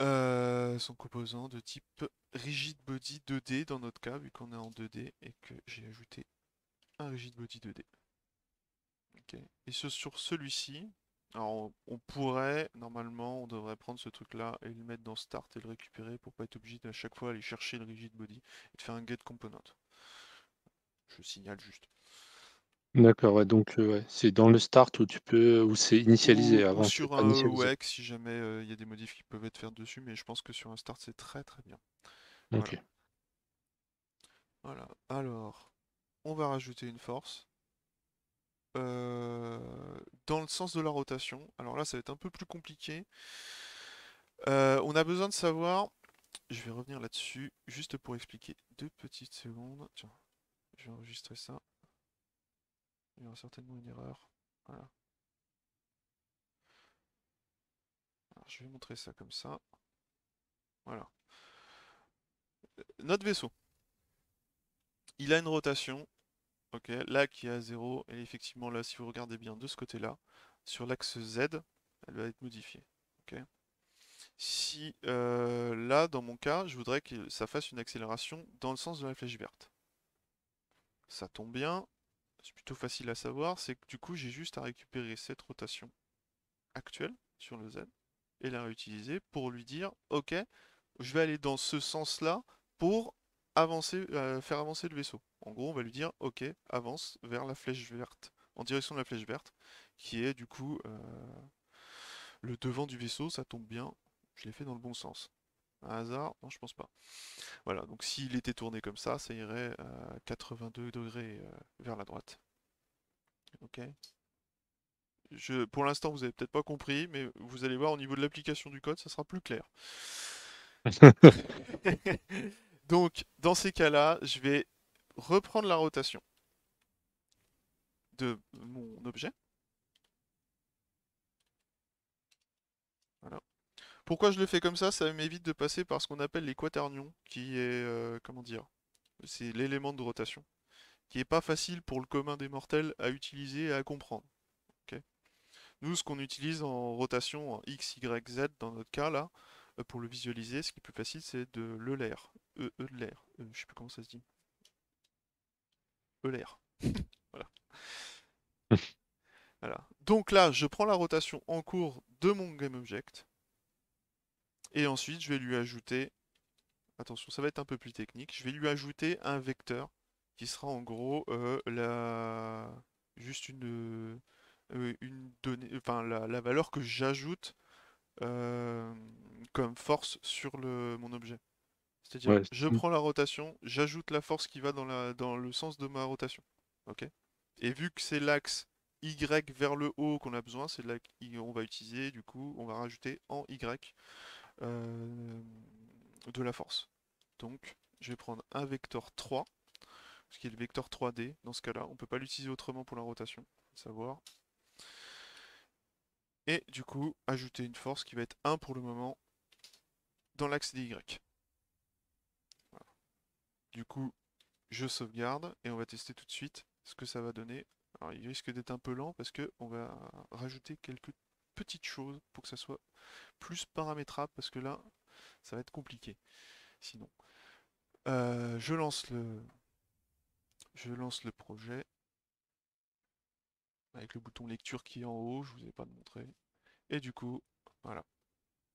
Euh, son composant de type rigid body 2D dans notre cas, vu qu'on est en 2D et que j'ai ajouté un rigid body 2D. Ok. Et sur celui-ci, alors on, pourrait, normalement, on devrait prendre ce truc-là et le mettre dans Start et le récupérer pour pas être obligé d'à chaque fois aller chercher le rigid body et de faire un get component. Je signale juste. D'accord, ouais, donc heu, ouais, c'est dans le start où tu peux où c'est initialisé, Ou, ou avant sur pas un initialisé? EUX si jamais il y a des modifs qui peuvent être faits dessus, mais je pense que sur un start c'est très très bien. Voilà. OK. Voilà. Alors, on va rajouter une force. dans le sens de la rotation. Alors là, ça va être un peu plus compliqué. On a besoin de savoir. Je vais revenir là-dessus, juste pour expliquer deux petites secondes. Tiens, je vais enregistrer ça. Il y aura certainement une erreur. Voilà. Je vais montrer ça comme ça. Voilà. Notre vaisseau. Il a une rotation. Ok, là qui est à 0. Et effectivement, là, si vous regardez bien de ce côté-là, sur l'axe Z, elle va être modifiée. Ok. Si euh, là, dans mon cas, je voudrais que ça fasse une accélération dans le sens de la flèche verte. Ça tombe bien, c'est plutôt facile à savoir, c'est que du coup j'ai juste à récupérer cette rotation actuelle sur le Z et la réutiliser pour lui dire ok, je vais aller dans ce sens-là pour avancer, euh, faire avancer le vaisseau. En gros, on va lui dire ok, avance vers la flèche verte, en direction de la flèche verte, qui est du coup euh, le devant du vaisseau, ça tombe bien, je l'ai fait dans le bon sens. Un hasard? Non, je pense pas. Voilà, donc s'il était tourné comme ça, ça irait à 82 degrés euh, vers la droite. Ok je, Pour l'instant, vous avez peut-être pas compris, mais vous allez voir au niveau de l'application du code, ça sera plus clair. donc, dans ces cas-là, je vais reprendre la rotation de mon objet. Voilà. Pourquoi je le fais comme ça? Ça m'évite de passer par ce qu'on appelle les quaternions, qui est, euh, comment dire, c'est l'élément de rotation, qui est pas facile pour le commun des mortels à utiliser et à comprendre. Nous, ce qu'on utilise en rotation en X, Y, Z, dans notre cas là, euh, pour le visualiser, ce qui est plus facile, c'est de l'Euler. E, e de l'air. E, je sais plus comment ça se dit. Euler. voilà. voilà. Donc là, je prends la rotation en cours de mon GameObject. Et ensuite, je vais lui ajouter, attention, ça va être un peu plus technique, je vais lui ajouter un vecteur qui sera en gros euh, la... juste une, euh, une donnée, enfin la, la valeur que j'ajoute euh, comme force sur le, mon objet. C'est-à-dire, Ouais, je prends la rotation, j'ajoute la force qui va dans, la, dans le sens de ma rotation. Ok? Et vu que c'est l'axe Y vers le haut qu'on a besoin, c'est là qu'on va utiliser, du coup, on va rajouter en Y euh, de la force. Donc, je vais prendre un vecteur 3, ce qui est le vecteur 3D dans ce cas-là. On ne peut pas l'utiliser autrement pour la rotation, savoir. Et du coup, ajouter une force qui va être 1 pour le moment dans l'axe des Y. Du coup, je sauvegarde et on va tester tout de suite ce que ça va donner. Il risque d'être un peu lent parce qu'on va rajouter quelques petites choses pour que ça soit plus paramétrable parce que là, ça va être compliqué. Sinon, euh, je lance le, je lance le projet avec le bouton lecture qui est en haut. Je vous ai pas montré. Et du coup, voilà,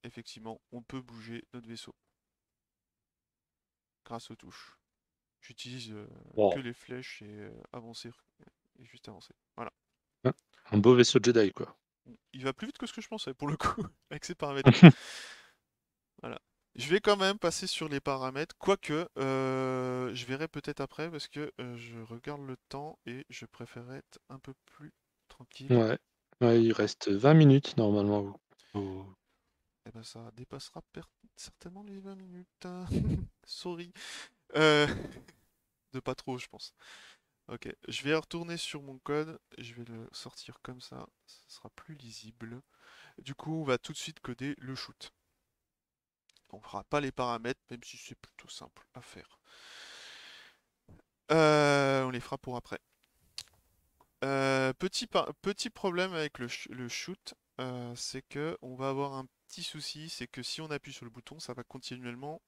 effectivement, on peut bouger notre vaisseau grâce aux touches. J'utilise euh, Wow. que les flèches et euh, avancer et juste avancer. Voilà. Un beau vaisseau Jedi, quoi. Il va plus vite que ce que je pensais pour le coup avec ces paramètres. voilà. Je vais quand même passer sur les paramètres, quoique euh, je verrai peut-être après parce que euh, je regarde le temps et je préférerais être un peu plus tranquille. Ouais. ouais, il reste 20 minutes normalement. Et ben ça dépassera certainement les 20 minutes. hein. Sorry. Euh, De pas trop, je pense. Ok, je vais retourner sur mon code, je vais le sortir comme ça, ce sera plus lisible. Du coup, on va tout de suite coder le shoot. On fera pas les paramètres, même si c'est plutôt simple à faire. Euh, on les fera pour après. Euh, petit, problème avec le, le shoot, euh, c'est que on va avoir un petit souci, c'est que si on appuie sur le bouton, ça va continuellement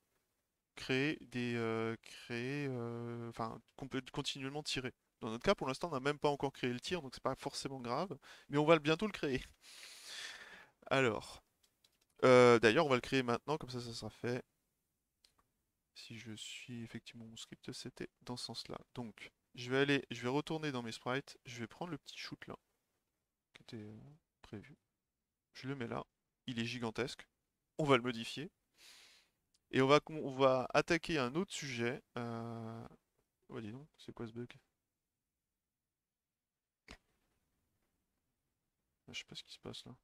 créer des euh, créer euh, enfin qu'on peut continuellement tirer. Dans notre cas, pour l'instant, on n'a même pas encore créé le tir, donc c'est pas forcément grave, mais on va bientôt le créer. Alors, euh, d'ailleurs, on va le créer maintenant, comme ça, ça sera fait. Si je suis effectivement mon script, c'était dans ce sens-là. Donc, Je vais aller, je vais retourner dans mes sprites, je vais prendre le petit shoot là, qui était euh, prévu. Je le mets là, il est gigantesque. On va le modifier. Et on va, on va attaquer un autre sujet. Euh... Dis donc, c'est quoi ce bug? Ah, Je sais pas ce qui se passe là.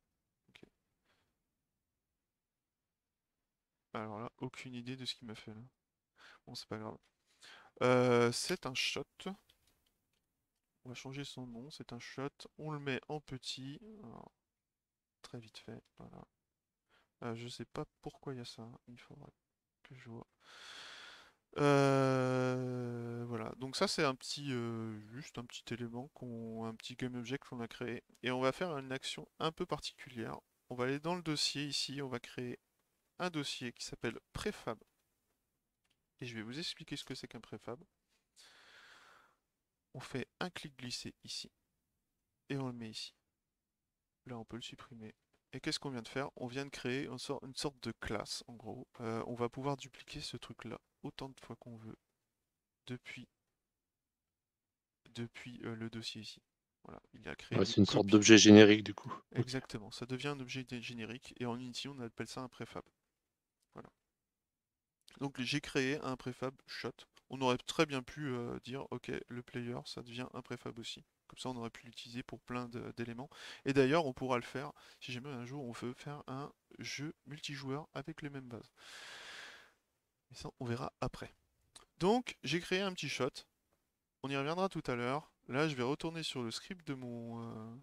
Alors là, aucune idée de ce qu'il m'a fait là. Bon, c'est pas grave. Euh, c'est un shot. On va changer son nom, c'est un shot. On le met en petit. très vite fait, voilà. Euh, je sais pas pourquoi il y a ça, il faudra Euh, voilà, donc ça c'est un petit, juste un petit élément, un petit game object qu'on a créé. Et on va faire une action un peu particulière. On va aller dans le dossier ici, on va créer un dossier qui s'appelle préfab. Et je vais vous expliquer ce que c'est qu'un préfab. On fait un clic glissé ici. Et on le met ici. Là, on peut le supprimer. Et qu'est-ce qu'on vient de faire? On vient de créer une sorte, une sorte de classe, en gros. Euh, on va pouvoir dupliquer ce truc-là autant de fois qu'on veut depuis, depuis euh, le dossier ici. Voilà, il a créé. c'est une sorte d'objet générique du coup. Exactement, ça devient un objet générique et en Unity on appelle ça un préfab. Voilà. Donc j'ai créé un préfab shot. On aurait très bien pu euh, dire ok le player ça devient un préfab aussi. Comme ça on aurait pu l'utiliser pour plein d'éléments. Et d'ailleurs on pourra le faire si jamais un jour on veut faire un jeu multijoueur avec les mêmes bases. Mais ça on verra après. Donc j'ai créé un petit shot. On y reviendra tout à l'heure. Là je vais retourner sur le script de mon euh,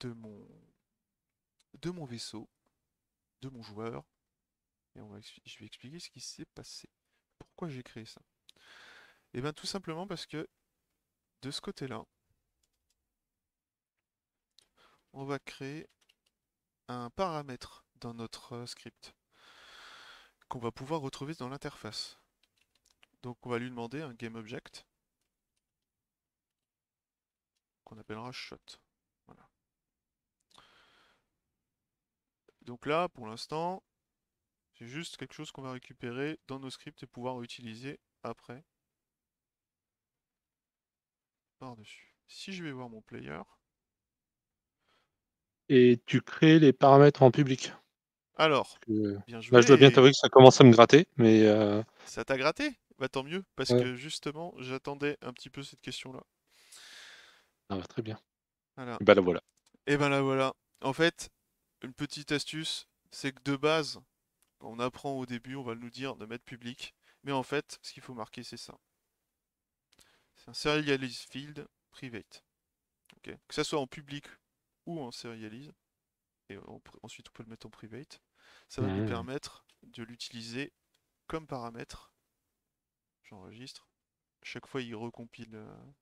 de mon de mon vaisseau, de mon joueur, et je vais expliquer ce qui s'est passé. Pourquoi j'ai créé ça? Et eh bien tout simplement parce que de ce côté-là, on va créer un paramètre dans notre euh, script qu'on va pouvoir retrouver dans l'interface. Donc on va lui demander un GameObject qu'on appellera shot. Donc là, pour l'instant, c'est juste quelque chose qu'on va récupérer dans nos scripts et pouvoir utiliser après par-dessus. Si je vais voir mon player... Et tu crées les paramètres en public. Alors, bien joué. Là, je dois bien t'avouer que ça commence à me gratter, mais... Euh, ça t'a gratté? Bah tant mieux, parce que justement, j'attendais un petit peu cette question-là. Ah bah, très bien. Voilà. Et bah là voilà. Et ben là voilà. En fait, une petite astuce, c'est que de base, on apprend au début, on va nous dire de mettre public. Mais en fait, ce qu'il faut marquer, c'est ça. C'est un serialize field private. Que ce soit en public ou en serialize. Et ensuite, on peut le mettre en private. Ça va nous mmh. permettre de l'utiliser comme paramètre. J'enregistre. Chaque fois, il recompile. Euh,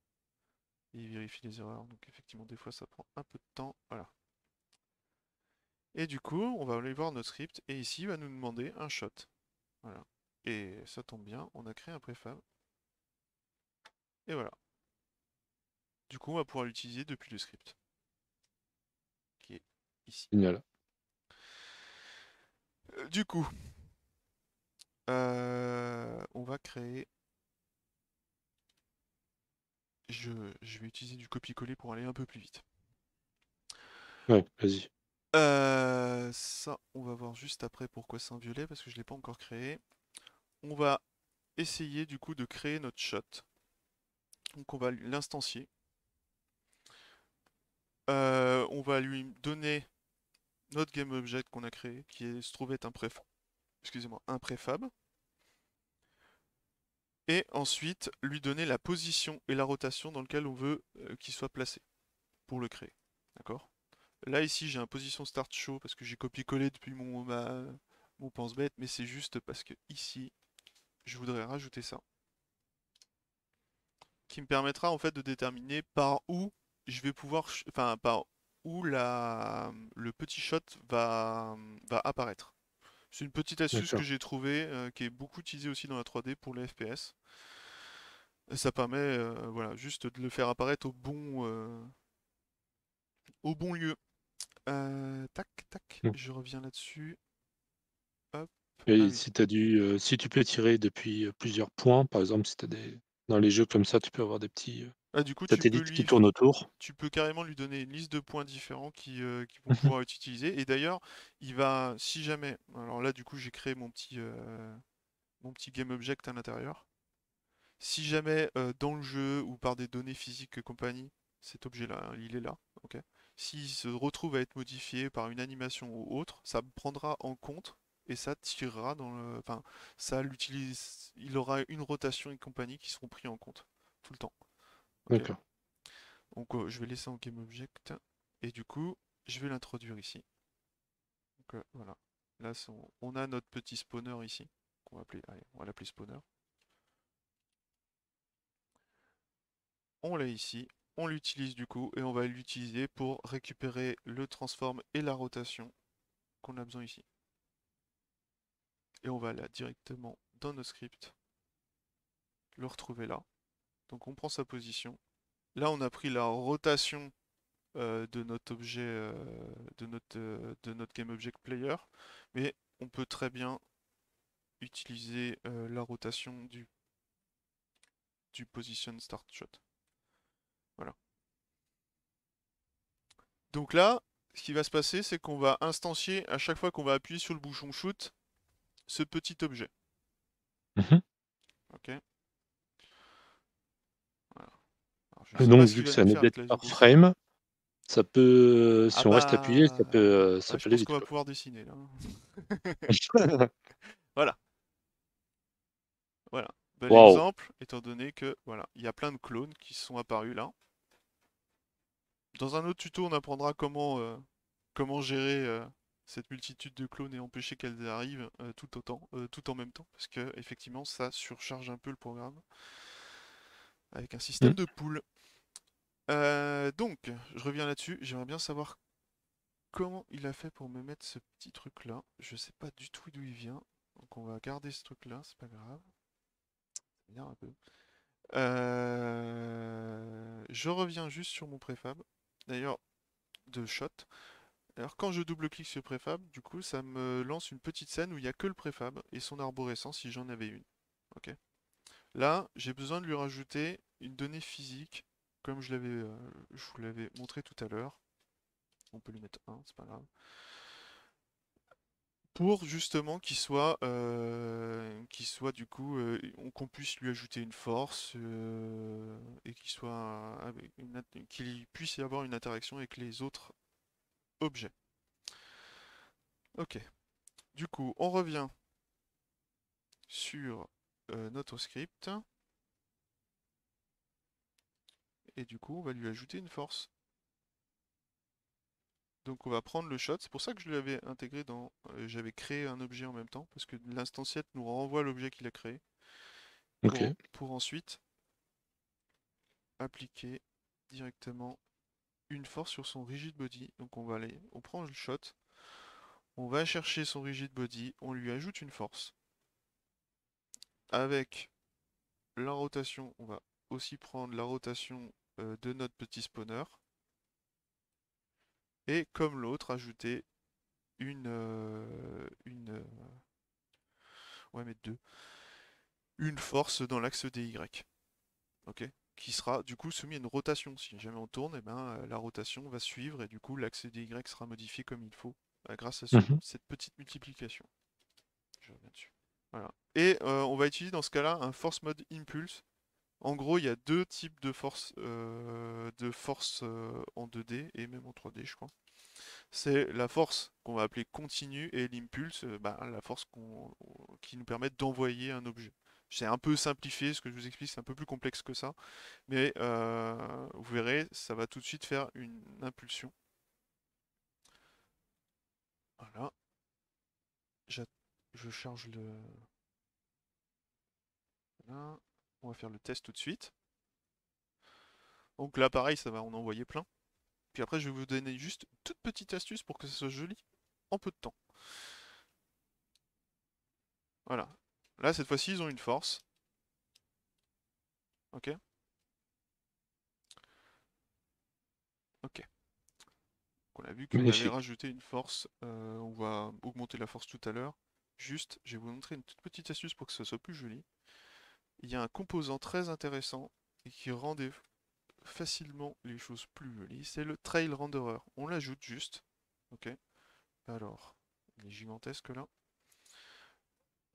il vérifie les erreurs. Donc effectivement, des fois, ça prend un peu de temps. Voilà. Et du coup, on va aller voir notre script, et ici, il va nous demander un shot. Voilà. Et ça tombe bien, on a créé un préfab. Et voilà. Du coup, on va pouvoir l'utiliser depuis le script. Qui est ici. Génial. Euh, du coup, euh, on va créer... Je, je vais utiliser du copier-coller pour aller un peu plus vite. Ouais, vas-y. Euh, ça, on va voir juste après pourquoi c'est un violet, parce que je ne l'ai pas encore créé. On va essayer du coup de créer notre shot. Donc on va l'instancier. Euh, on va lui donner notre GameObject qu'on a créé, qui se trouve être un préfab. Excusez-moi, un. Et ensuite, lui donner la position et la rotation dans lequel on veut euh, qu'il soit placé pour le créer. D'accord? Là, ici, j'ai un position start show parce que j'ai copié-collé depuis mon pense-bête, mais c'est juste parce que ici, je voudrais rajouter ça. Qui me permettra en fait de déterminer par où je vais pouvoir, enfin par où la, le petit shot va, va apparaître. C'est une petite astuce que j'ai trouvée, euh, qui est beaucoup utilisée aussi dans la 3D pour les FPS. Ça permet euh, voilà, juste de le faire apparaître au bon, euh, au bon lieu. Tac, tac, mmh. je reviens là-dessus. Et ah si, as dû, euh, si tu peux tirer depuis plusieurs points, par exemple, si tu as des, Dans les jeux comme ça, tu peux avoir des petits, Ah, du coup, tu peux satellites qui lui tournent autour. tu peux carrément lui donner une liste de points différents qui, euh, qui vont pouvoir être utilisés. Et d'ailleurs, il va, si jamais, alors là, du coup, j'ai créé mon petit, euh, mon petit game object à l'intérieur. Si jamais euh, dans le jeu ou par des données physiques et compagnie, cet objet-là, hein, il est là, ok. S'il se retrouve à être modifié par une animation ou autre, ça prendra en compte et ça tirera dans le, enfin, ça l'utilise, il aura une rotation et compagnie qui seront pris en compte tout le temps. D'accord. donc euh, je vais laisser en GameObject et du coup je vais l'introduire ici. Donc euh, voilà. Là on, on a notre petit spawner ici. qu'on va appeler, allez, on va l'appeler spawner. On l'a ici, on l'utilise du coup et on va l'utiliser pour récupérer le transform et la rotation qu'on a besoin ici. Et on va là directement dans nos scripts, le retrouver là. Donc on prend sa position. Là on a pris la rotation euh, de notre objet, euh, de, notre, euh, de notre GameObject player, mais on peut très bien utiliser la rotation du, du position start shot. Voilà. Donc là, ce qui va se passer, c'est qu'on va instancier à chaque fois qu'on va appuyer sur le bouchon shoot ce petit objet. Mmh ok. Voilà. Et donc, vu que c'est un objet par frame, ça peut, si ah on reste appuyé, ça bah... peut, ça ouais, peut aller vite. qu'on va pouvoir dessiner là. voilà. Voilà. Bel Wow. exemple, étant donné que voilà, il y a plein de clones qui sont apparus là. Dans un autre tuto, on apprendra comment, euh, comment gérer euh, cette multitude de clones et empêcher qu'elles arrivent euh, tout autant, euh, tout en même temps, parce que effectivement, ça surcharge un peu le programme avec un système Mmh. de pool. Euh, donc, je reviens là-dessus. J'aimerais bien savoir comment il a fait pour me mettre ce petit truc là. Je sais pas du tout d'où il vient. Donc on va garder ce truc là, c'est pas grave. Ça m'énerve un peu. Je reviens juste sur mon préfab. D'ailleurs, de shot. Alors quand je double-clique sur préfab, du coup ça me lance une petite scène où il n'y a que le préfab et son arborescence si j'en avais une. Ok. Là, j'ai besoin de lui rajouter une donnée physique, comme je euh, vous l'avais montré tout à l'heure. On peut lui mettre 1, c'est pas grave. Pour justement qu'il soit, euh, soit du coup, euh, qu'on puisse lui ajouter une force et qu'il qu'il puisse y avoir une interaction avec les autres objets. Ok. Du coup, on revient sur euh, notre script. Et du coup, on va lui ajouter une force. Donc on va prendre le shot, c'est pour ça que je l'avais intégré dans... euh, J'avais créé un objet en même temps, parce que l'instanciette nous renvoie l'objet qu'il a créé. Pour ensuite appliquer directement une force sur son rigid body. Donc on va aller, on prend le shot, on va chercher son rigid body, on lui ajoute une force. Avec la rotation, on va aussi prendre la rotation euh, de notre petit spawner. Et comme l'autre, ajouter une... euh, une euh, mettre deux. Une force dans l'axe des Y. Ok? Qui sera du coup soumis à une rotation. Si jamais on tourne, et ben, euh, la rotation va suivre et du coup l'axe des Y sera modifié comme il faut euh, grâce à ce- Mhm. cette petite multiplication. Je reviens dessus. Voilà. Et euh, on va utiliser dans ce cas-là un force mode impulse. En gros, il y a deux types de force, euh, de force euh, en 2D et même en 3D, je crois. C'est la force qu'on va appeler continue et l'impulse, bah, la force qui nous permet d'envoyer un objet. C'est un peu simplifié, ce que je vous explique, c'est un peu plus complexe que ça. Mais euh, vous verrez, ça va tout de suite faire une impulsion. Voilà. Je charge le... Voilà. On va faire le test tout de suite. Donc là, pareil, ça va en envoyer plein. Puis après, je vais vous donner juste une toute petite astuce pour que ça soit joli en peu de temps. Voilà. Là, cette fois-ci, ils ont une force. Ok Ok. On a vu qu'on avait rajouté une force. euh, on va augmenter la force tout à l'heure. Juste, je vais vous montrer une toute petite astuce pour que ça soit plus joli. il y a un composant très intéressant et qui rend des- facilement les choses plus jolies, c'est le Trail Renderer. On l'ajoute juste, ok? Alors, il est gigantesque là.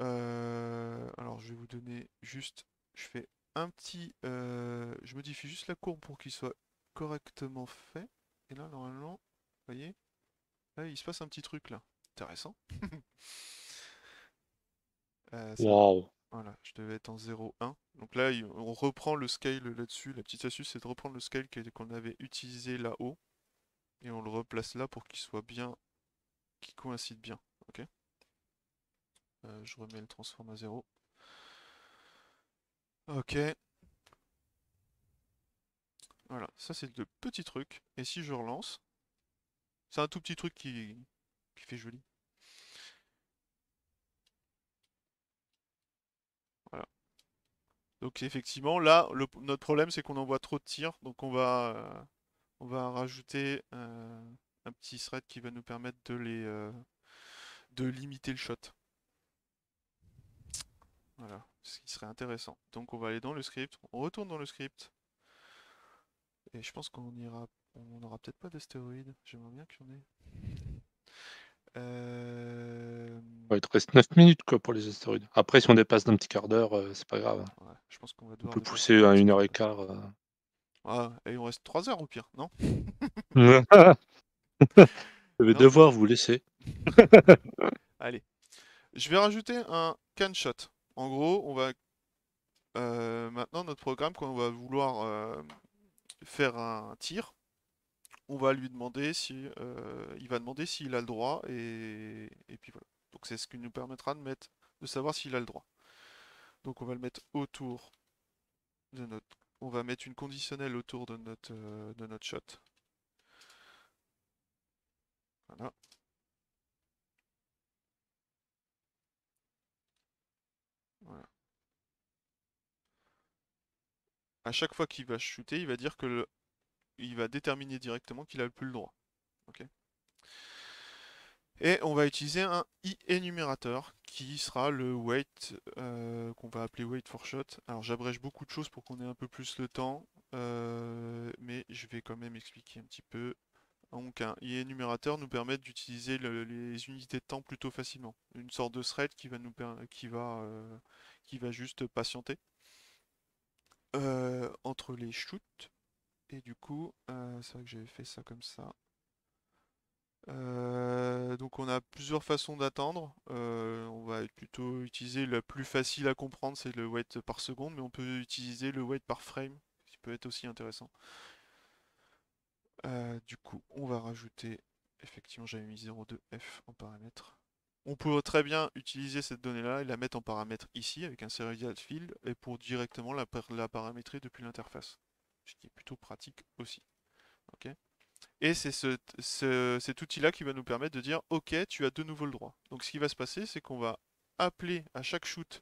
Euh, alors, je vais vous donner juste, je fais un petit, euh, je modifie juste la courbe pour qu'il soit correctement fait. Et là, normalement, vous voyez, là, il se passe un petit truc là. Intéressant. Euh, ça- voilà, je devais être en 0,1. Donc là, on reprend le scale là-dessus. La petite astuce, c'est de reprendre le scale qu'on avait utilisé là-haut. Et on le replace là pour qu'il soit bien, qu'il coïncide bien. Ok? Euh, je remets le transform à 0. Ok. Voilà, ça c'est le petit truc. Et si je relance, c'est un tout petit truc qui, fait joli. Voilà. Donc effectivement, là, notre problème c'est qu'on envoie trop de tirs. Donc on va, euh, rajouter euh, un petit thread qui va nous permettre de les, de limiter le shot. Voilà, ce qui serait intéressant. Donc on va aller dans le script, on retourne dans le script. Et je pense qu'on ira. On n'aura peut-être pas d'astéroïdes. J'aimerais bien qu'il y en ait. Euh, Ouais, il te reste 9 minutes quoi, pour les astéroïdes. Après, si on dépasse d'un petit quart d'heure, euh, c'est pas grave. ouais, je pense qu'on va On devoir peut dépasser pousser à petit une peu heure et plus. quart. euh. Ah, et nous reste 3 heures au pire, non? Je vais Non. devoir vous laisser. Allez. Je vais rajouter un can shot. En gros, on va. euh, maintenant, notre programme, quand on va vouloir euh, faire un tir, on va lui demander si. euh, va demander s'il a le droit et, puis voilà. Donc c'est ce qui nous permettra de savoir s'il a le droit. Donc on va le mettre autour de notre. On va mettre une conditionnelle autour de notre, de notre shot. Voilà. À chaque fois qu'il va shooter, il va dire que va déterminer directement qu'il a plus le droit. Et on va utiliser un i énumérateur qui sera le wait euh, qu'on va appeler wait for shot. Alors j'abrège beaucoup de choses pour qu'on ait un peu plus le temps, euh, mais je vais quand même expliquer un petit peu. Donc un i énumérateur nous permet d'utiliser le- les unités de temps plutôt facilement. Une sorte de thread qui va euh, qui va juste patienter euh, entre les shoots. Et du coup, euh, c'est vrai que j'avais fait ça comme ça. Euh, donc on a plusieurs façons d'attendre. On va plutôt utiliser la plus facile à comprendre, c'est le wait par seconde, mais on peut utiliser le wait par frame, qui peut être aussi intéressant. Du coup, on va rajouter, effectivement j'avais mis 0,2f en paramètre. On peut très bien utiliser cette donnée-là et la mettre en paramètre ici avec un serial field et pour directement la, par- la paramétrer depuis l'interface. Ce qui est plutôt pratique aussi. Et c'est ce- ce- cet outil-là qui va nous permettre de dire OK, tu as de nouveau le droit. Donc ce qui va se passer, c'est qu'on va appeler à chaque shoot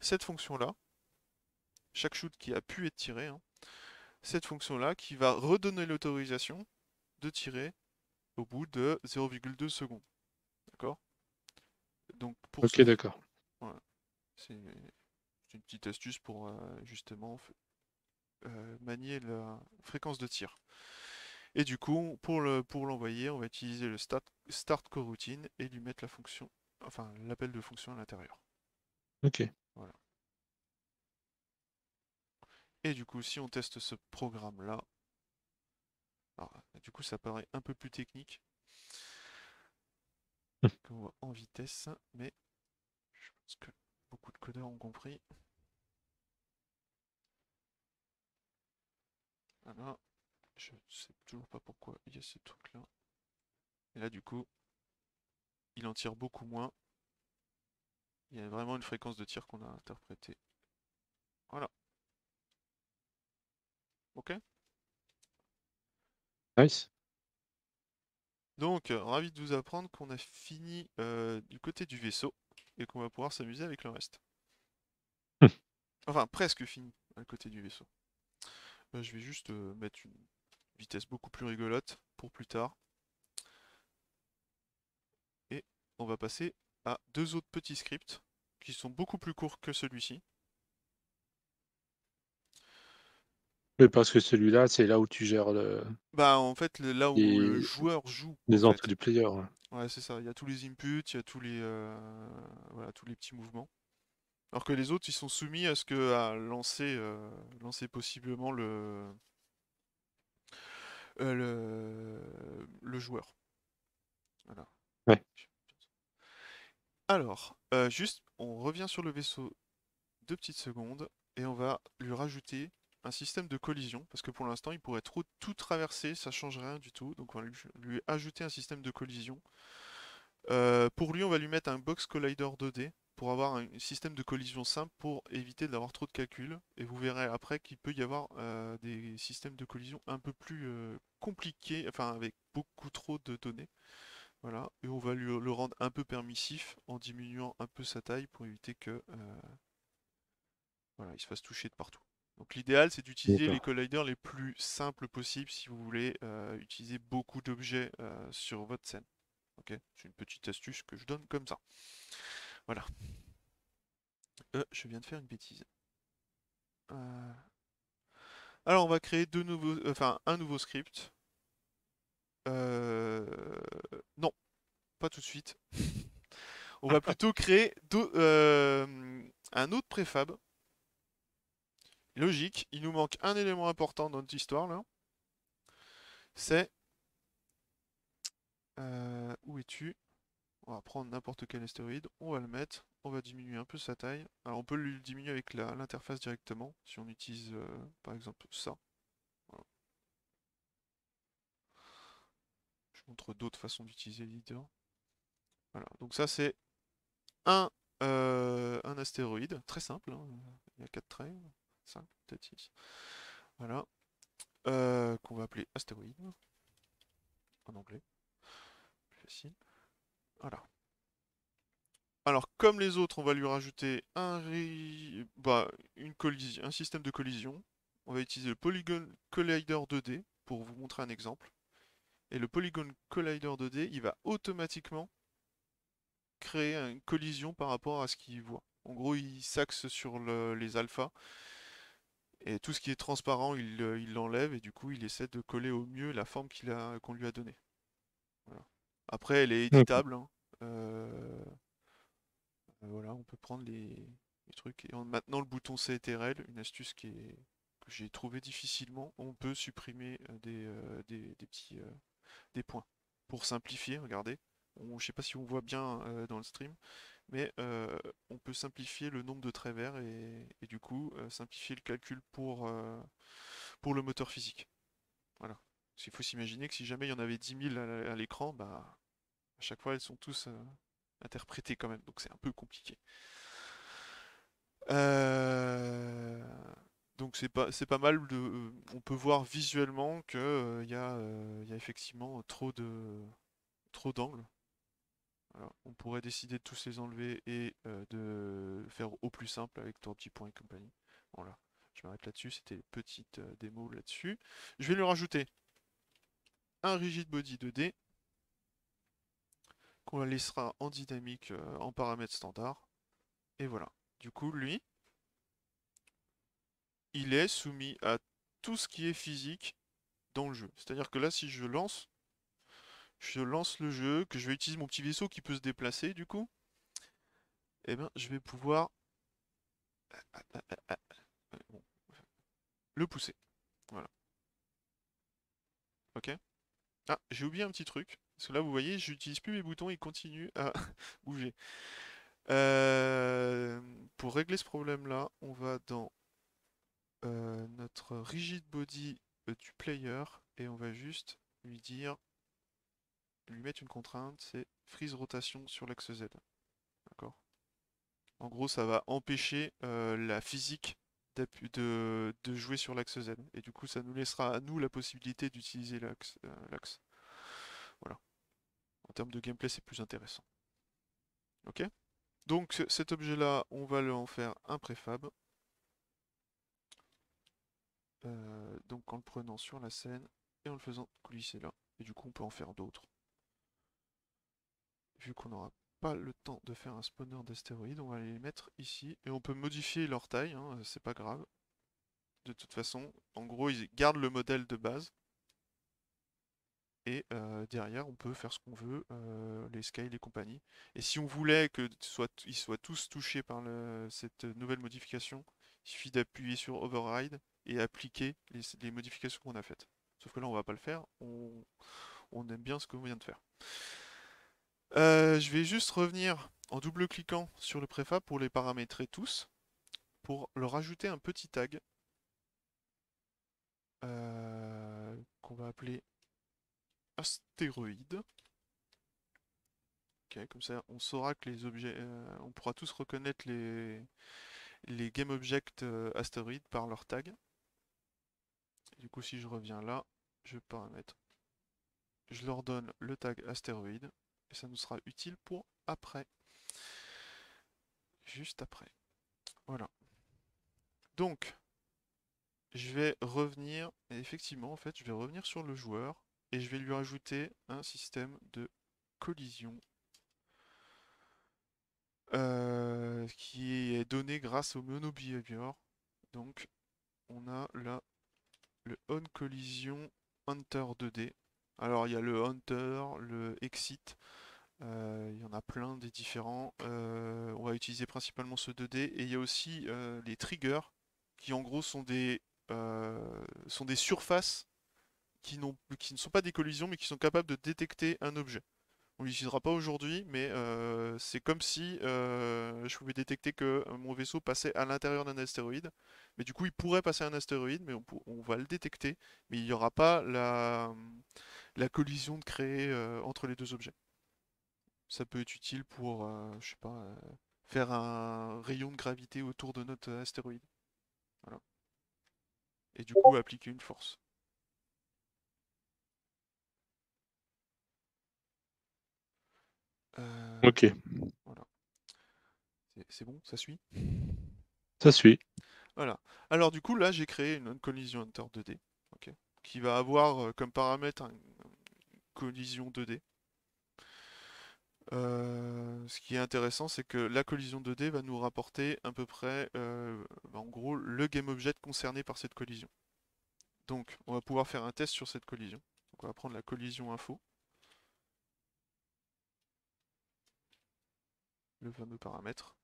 cette fonction-là, chaque shoot qui a pu être tiré, hein, cette fonction-là qui va redonner l'autorisation de tirer au bout de 0,2 secondes. Donc pour Ok, d'accord. voilà. C'est une petite astuce pour euh, justement euh, manier la fréquence de tir. Et du coup, pour le pour l'envoyer, on va utiliser le start, start coroutine et lui mettre la fonction, enfin l'appel de fonction à l'intérieur. Ok. Et du coup, si on teste ce programme-là, du coup, ça paraît un peu plus technique qu'on voit en vitesse, mais je pense que beaucoup de codeurs ont compris. Voilà. Je sais toujours pas pourquoi il y a ce truc-là. Et là, du coup, il en tire beaucoup moins. Il y a vraiment une fréquence de tir qu'on a interprétée. Voilà. Ok? Nice. Donc, euh, ravi de vous apprendre qu'on a fini euh, du côté du vaisseau et qu'on va pouvoir s'amuser avec le reste. Enfin, presque fini à côté du vaisseau. Euh, je vais juste euh, mettre une vitesse beaucoup plus rigolote pour plus tard. Et on va passer à deux autres petits scripts qui sont beaucoup plus courts que celui-ci. Oui, parce que celui-là, c'est là où tu gères le Bah, en fait, le là où le joueur joue, en les entrées du player, ouais. Ouais, c'est ça. Il y a tous les inputs, il y a tous les, euh, voilà, tous les petits mouvements. Alors que les autres, ils sont soumis à ce que à lancer, euh, lancer possiblement le, euh, le, le joueur. Voilà. Ouais. Alors, euh, juste, on revient sur le vaisseau deux petites secondes et on va lui rajouter un système de collision parce que pour l'instant, il pourrait trop tout traverser, ça change rien du tout. Donc on va lui, ajouter un système de collision. Euh, pour lui, on va lui mettre un box collider 2D pour avoir un système de collision simple pour éviter d'avoir trop de calculs. Et vous verrez après qu'il peut y avoir euh, des systèmes de collision un peu plus euh, compliqués, enfin avec beaucoup trop de données. Voilà, et on va lui le rendre un peu permissif en diminuant un peu sa taille pour éviter que voilà, il se fasse toucher de partout. Donc l'idéal c'est d'utiliser les colliders les plus simples possibles si vous voulez euh, utiliser beaucoup d'objets euh, sur votre scène. C'est une petite astuce que je donne comme ça. Voilà. Euh, je viens de faire une bêtise. Alors on va créer deux nouveaux, enfin un nouveau script. Euh, Non, pas tout de suite. On va plutôt créer deux- un autre préfab. Logique, il nous manque un élément important dans notre histoire là. C'est... euh, où es-tu? On va prendre n'importe quel astéroïde, on va le mettre, on va diminuer un peu sa taille. Alors on peut le diminuer avec l'interface directement, si on utilise euh, par exemple ça. Je montre d'autres façons d'utiliser l'éditeur. Voilà, donc ça c'est un, euh, astéroïde, très simple, hein. il y a 4 traits, 5, peut-être 6. Voilà, Euh, qu'on va appeler astéroïde, en anglais, plus facile. Voilà. Alors, comme les autres, on va lui rajouter un, bah, une collision, un système de collision. On va utiliser le Polygon Collider 2D pour vous montrer un exemple. Et le Polygon Collider 2D, il va automatiquement créer une collision par rapport à ce qu'il voit. En gros, il s'axe sur le- les alphas et tout ce qui est transparent, il euh, il l'enlève et du coup, il essaie de coller au mieux la forme qu'on lui a donnée. Voilà. Après, elle est éditable. hein. Euh, Voilà, on peut prendre les, les trucs. Et en- maintenant, le bouton CTRL, une astuce qui est, que j'ai trouvé difficilement, on peut supprimer euh, des, euh, des, des petits euh, des points. Pour simplifier, regardez. On, je sais pas si on voit bien dans le stream, mais euh, on peut simplifier le nombre de traits verts et, du coup euh, simplifier le calcul pour, euh, pour le moteur physique. Voilà. Parce qu'il faut s'imaginer que si jamais il y en avait 10 000 à l'écran, bah, à chaque fois elles sont tous interprétées quand même, donc c'est un peu compliqué. Donc c'est pas, pas mal de... On peut voir visuellement que il y y a effectivement trop de trop d'angles. On pourrait décider de tous les enlever et euh, de faire au plus simple avec ton petit point et compagnie. Voilà. Je m'arrête là-dessus, c'était une petite euh, démo là-dessus. Je vais lui rajouter un rigid body 2D qu'on laissera en dynamique euh, en paramètres standard. Et voilà. Du coup, lui, il est soumis à tout ce qui est physique dans le jeu. C'est-à-dire que là, si je lance, je lance le jeu, que je vais utiliser mon petit vaisseau qui peut se déplacer, du coup, eh ben, je vais pouvoir bon, le pousser. Voilà. Ok. Ah, j'ai oublié un petit truc. Parce que là, vous voyez, j'utilise plus mes boutons, ils continuent à bouger. Euh, pour régler ce problème-là, on va dans euh, notre rigid body euh, du player et on va juste lui dire, lui mettre une contrainte, c'est freeze rotation sur l'axe Z. D'accord? En gros, ça va empêcher euh, la physique de, de jouer sur l'axe Z. Et du coup, ça nous laissera à nous la possibilité d'utiliser l'axe. euh. Voilà. En termes de gameplay, c'est plus intéressant. Ok? Donc ce- cet objet-là, on va en faire un préfab. Euh, donc en le prenant sur la scène et en le faisant coulisser là. Et du coup, on peut en faire d'autres. Vu qu'on n'aura pas le temps de faire un spawner d'astéroïdes, on va les mettre ici. Et on peut modifier leur taille, hein, c'est pas grave. de toute façon. En gros, ils gardent le modèle de base. Et euh, derrière, on peut faire ce qu'on veut, euh, les scales et compagnie. Et si on voulait qu'ils soient, tous touchés par cette nouvelle modification, il suffit d'appuyer sur Override et appliquer les, modifications qu'on a faites. Sauf que là, on va pas le faire. On, aime bien ce qu'on vient de faire. Euh, je vais juste revenir en double-cliquant sur le préfab pour les paramétrer tous, pour leur ajouter un petit tag qu'on va appeler astéroïde. Comme ça on saura que les objets, euh, on pourra tous reconnaître les, les game objects euh, astéroïdes par leur tag. du coup si je reviens là, je paramètre. Je leur donne le tag astéroïde ça nous sera utile pour après. Juste après. Voilà. Donc, je vais revenir, effectivement en fait je vais revenir sur le joueur et je vais lui rajouter un système de collision euh, qui est donné grâce au monobehavior. Donc on a là le on collision hunter 2D. Alors il y a le hunter, le exit, il y en a plein des différents. Euh, on va utiliser principalement ce 2D et il y a aussi les triggers qui en gros sont des, sont des surfaces qui, qui ne sont pas des collisions, mais qui sont capables de détecter un objet. On l'utilisera pas aujourd'hui, mais euh, c'est comme si euh, je pouvais détecter que mon vaisseau passait à l'intérieur d'un astéroïde. Mais du coup, il pourrait passer un astéroïde, mais on, va le détecter. Mais il n'y aura pas la, la, collision de créer euh, entre les deux objets. Ça peut être utile pour, je sais pas, faire un rayon de gravité autour de notre astéroïde. Voilà. Et du coup, appliquer une force. Euh, ok. Voilà. C'est bon, ça suit? Ça suit. Voilà. Alors du coup, là, j'ai créé une collision hunter 2D, qui va avoir euh, comme paramètre une collision 2D. Euh, ce qui est intéressant, c'est que la collision 2D va nous rapporter à peu près, en gros, le game object concerné par cette collision. Donc, on va pouvoir faire un test sur cette collision. On va prendre la collision info. le fameux paramètre,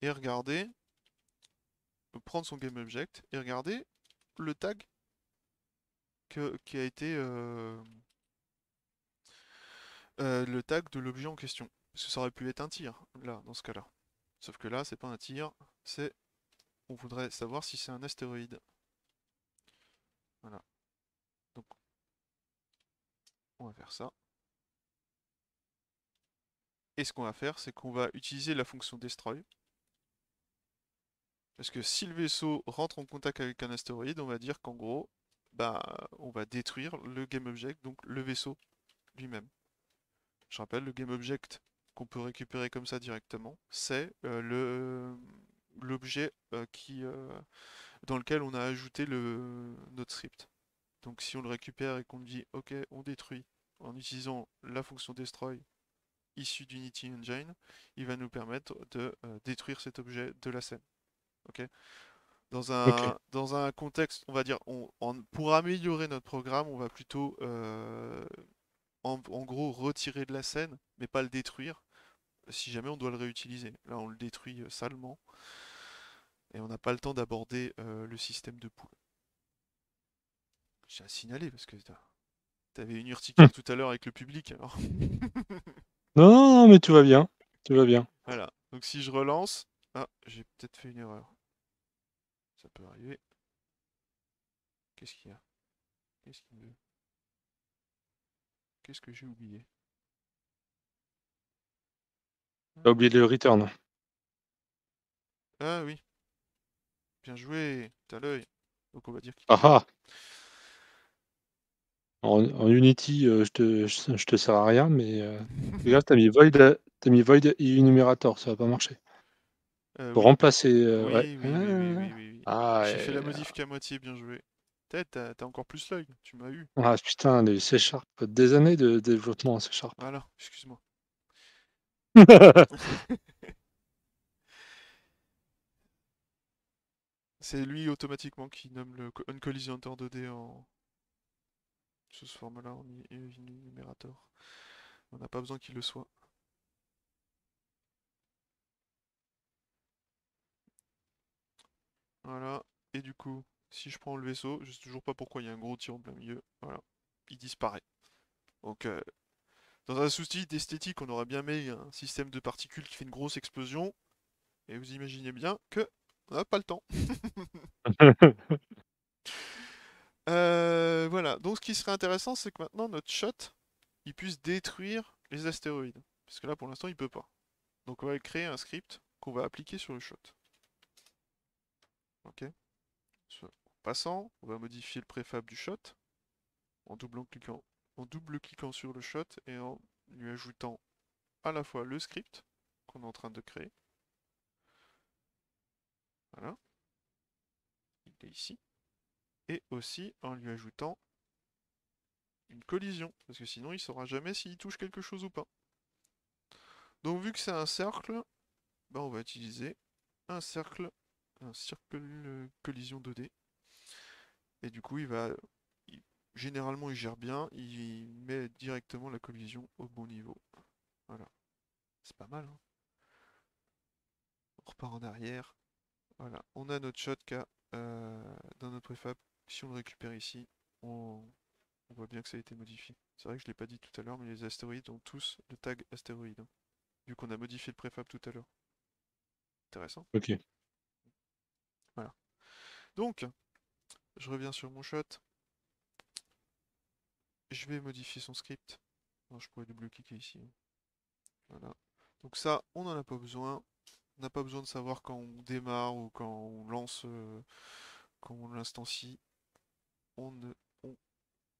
et regarder, prendre son GameObject et regarder le tag qui a été euh, euh, le tag de l'objet en question. Parce que ça aurait pu être un tir, là, dans ce cas-là. Sauf que là, c'est pas un tir, c'est... On voudrait savoir si c'est un astéroïde. Voilà. Donc, on va faire ça. Et ce qu'on va faire, c'est qu'on va utiliser la fonction destroy. Parce que si le vaisseau rentre en contact avec un astéroïde, on va dire qu'en gros, bah, on va détruire le GameObject, donc le vaisseau lui-même. Je rappelle, le GameObject qu'on peut récupérer comme ça directement, c'est euh, l'objet euh, qui euh, dans lequel on a ajouté le, notre script. Donc si on le récupère et qu'on dit OK, on détruit en utilisant la fonction destroy issu d'Unity Engine, il va nous permettre de détruire cet objet de la scène. Ok? Dans un, dans un contexte, on va dire, on, pour améliorer notre programme, on va plutôt, euh, en, gros, retirer de la scène, mais pas le détruire, si jamais on doit le réutiliser. Là, on le détruit euh, salement, et on n'a pas le temps d'aborder le système de poule. J'ai à signaler, parce que tu avais une urticaire hum. tout à l'heure avec le public, alors. Non, non, mais tout va bien. Tout va bien. Voilà. Donc si je relance... Ah, j'ai peut-être fait une erreur. Ça peut arriver. Qu'est-ce qu'il y a? Qu'est-ce qu'il veut Qu'est-ce que j'ai oublié? T'as oublié le return. Ah oui. Bien joué, t'as l'œil. Donc on va dire. Ah ah en, Unity, euh, je, te, je, te sers à rien, mais euh, regarde, t'as mis Void, as mis Void Enumerator, ça va pas marcher. Euh, Pour remplacer. oui, oui, oui, oui, Ah, J'ai fait la modif qu'à moitié, bien joué. T'as as encore plus l'œil, tu m'as eu. Ah putain, les C Sharp, des années de développement en C Sharp. Voilà, excuse-moi. C'est lui automatiquement qui nomme le co- uncollisiontor 2D en sous ce format-là en i- numérator. On n'a pas besoin qu'il le soit. Voilà. Et du coup, si je prends le vaisseau, je sais toujours pas pourquoi il y a un gros tir en plein milieu. Voilà. Il disparaît. Donc, euh, dans un souci d'esthétique, on aurait bien mis un système de particules qui fait une grosse explosion. Et vous imaginez bien que on n'a pas le temps. Euh, voilà. Donc, ce qui serait intéressant, c'est que maintenant notre shot, il puisse détruire les astéroïdes. Parce que là, pour l'instant, il peut pas. Donc, on va créer un script qu'on va appliquer sur le shot. Ok? Passant, on va modifier le préfab du shot en double cliquant, en double cliquant sur le shot et en lui ajoutant à la fois le script qu'on est en train de créer. Voilà. Il est ici. Et aussi en lui ajoutant une collision, parce que sinon il saura jamais s'il touche quelque chose ou pas. Donc vu que c'est un cercle, bah, on va utiliser un cercle, un cercle euh, collision 2D. Et du coup il va, il- généralement il gère bien, il met directement la collision au bon niveau. Voilà, c'est pas mal. hein. on repart en arrière. Voilà, on a notre shot euh, dans notre préfab. Si on le récupère ici, on, on voit bien que ça a été modifié. C'est vrai que je l'ai pas dit tout à l'heure, mais les astéroïdes ont tous le tag astéroïde. hein, vu qu'on a modifié le préfab tout à l'heure. Intéressant. Ok. Donc, je reviens sur mon shot. Je vais modifier son script. Je pourrais double-cliquer ici. hein. Voilà. Donc ça, on n'en a pas besoin. On n'a pas besoin de savoir quand on démarre ou quand on lance, euh, quand on l'instancie. On on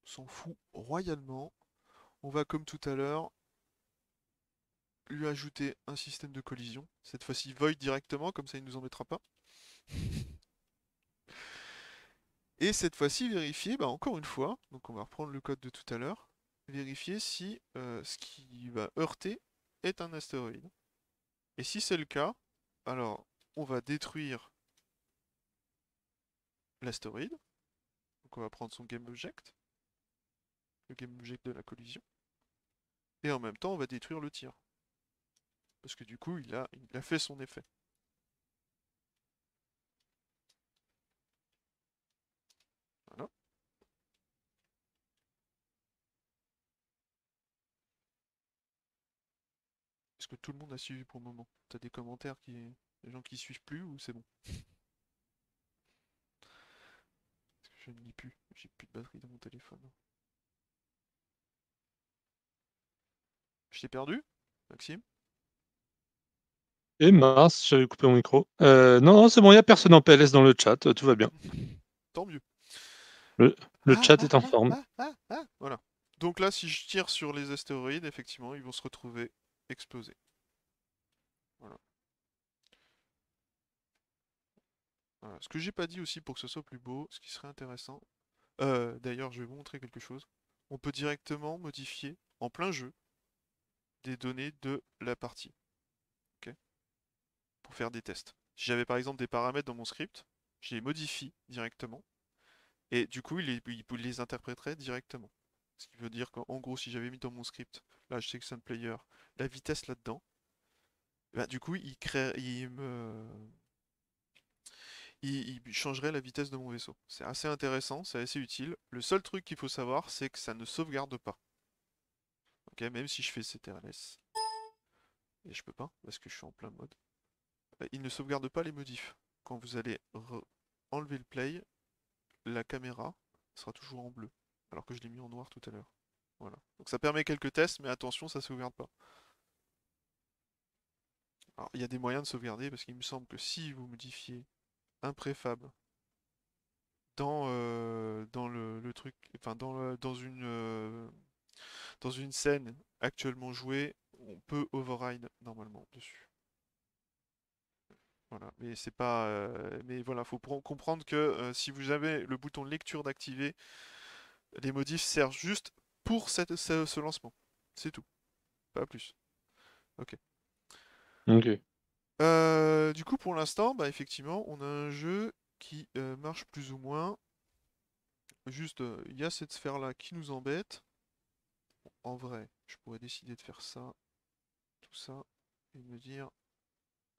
s'en fout royalement. On va, comme tout à l'heure, lui ajouter un système de collision. Cette fois-ci, void directement, comme ça il ne nous embêtera pas. Et cette fois-ci, vérifier, bah, encore une fois, on va reprendre le code de tout à l'heure, vérifier si euh, ce qui va heurter est un astéroïde. Et si c'est le cas, alors on va détruire l'astéroïde. Donc on va prendre son GameObject, le GameObject de la collision. Et en même temps, on va détruire le tir. Parce que du coup, il a fait son effet. Que tout le monde a suivi pour le moment T'as des commentaires qui... Des gens qui suivent plus ou c'est bon Parce que je ne lis plus, j'ai plus de batterie dans mon téléphone. Je t'ai perdu Maxime? Et mince, j'avais coupé mon micro. Euh, non, non, c'est bon, il n'y a personne en PLS dans le chat, tout va bien. Tant mieux. Le Ah, chat ah, est en ah, forme. ah, ah, ah. Voilà. Donc là, si je tire sur les astéroïdes, effectivement, ils vont se retrouver Voilà. Ce que j'ai pas dit aussi pour que ce soit plus beau, ce qui serait intéressant. euh, D'ailleurs, je vais vous montrer quelque chose. On peut directement modifier en plein jeu des données de la partie. Ok Pour faire des tests. Si j'avais par exemple des paramètres dans mon script, je les modifie directement. Et du coup, il les, il les interpréterait directement. Ce qui veut dire qu'en en gros, si j'avais mis dans mon script, là, je sélectionne player, la vitesse là-dedans, bah, du coup, il crée, changerait la vitesse de mon vaisseau. C'est assez intéressant, c'est assez utile. Le seul truc qu'il faut savoir, c'est que ça ne sauvegarde pas. Ok, même si je fais CTRLS. Et je peux pas, parce que je suis en plein mode. Euh, Il ne sauvegarde pas les modifs. Quand vous allez enlever le play, la caméra sera toujours en bleu. Alors que je l'ai mis en noir tout à l'heure. Voilà. Donc ça permet quelques tests, mais attention, ça sauvegarde pas. Il y a des moyens de sauvegarder, parce qu'il me semble que si vous modifiez un préfab dans, euh, le, truc, enfin euh, dans une scène actuellement jouée, on peut override normalement dessus. Voilà, mais c'est pas, euh, mais voilà, faut pr- comprendre que si vous avez le bouton lecture d'activer, les modifs servent juste pour cette, ce, ce lancement. C'est tout, pas plus. Ok. Ok. Euh, du coup, pour l'instant, bah, effectivement, on a un jeu qui euh, marche plus ou moins. Juste, euh, il y a cette sphère-là qui nous embête. En vrai, je pourrais décider de faire ça, tout ça, et me dire...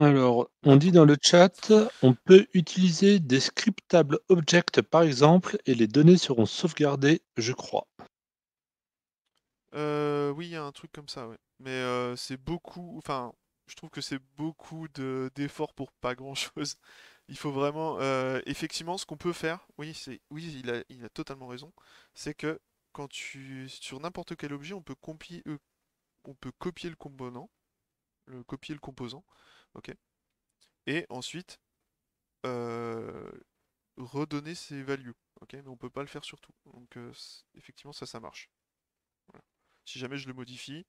Alors, on dit dans le chat, on peut utiliser des scriptables objects par exemple, et les données seront sauvegardées, je crois. Euh, oui, il y a un truc comme ça. Mais euh, c'est beaucoup, enfin, je trouve que c'est beaucoup de d'efforts pour pas grand-chose. Il faut vraiment, euh, effectivement, ce qu'on peut faire, oui, c'est, oui, il a, il a totalement raison, c'est que quand tu, sur n'importe quel objet, on peut copier, euh, on peut copier le composant, copier le composant, ok, et ensuite redonner ses values, ok, mais on peut pas le faire sur tout. Donc, effectivement, ça, ça marche. Si jamais je le modifie,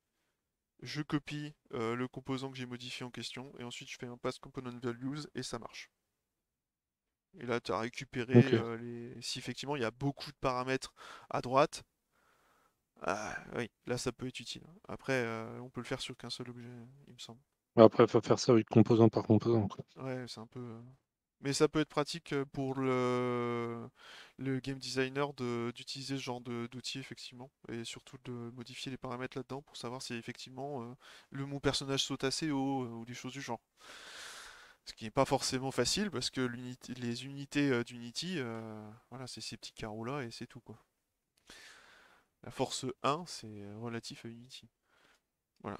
je copie euh, le composant que j'ai modifié en question, et ensuite je fais un pass component values, et ça marche. Et là, tu as récupéré euh, les... Si effectivement il y a beaucoup de paramètres à droite, ah, oui, là ça peut être utile. Après, euh, on peut le faire sur qu'un seul objet, il me semble. Après, il faut faire ça oui, composant par composant. quoi. Ouais, c'est un peu... Mais ça peut être pratique euh, pour le, game designer de... d'utiliser ce genre de- d'outil, effectivement. Et surtout de modifier les paramètres là-dedans pour savoir si effectivement euh, le mon personnage saute assez haut euh, ou des choses du genre. Ce qui n'est pas forcément facile parce que les unités d'Unity, voilà, c'est ces petits carreaux-là et c'est tout quoi. La force 1, c'est relatif à Unity. Voilà.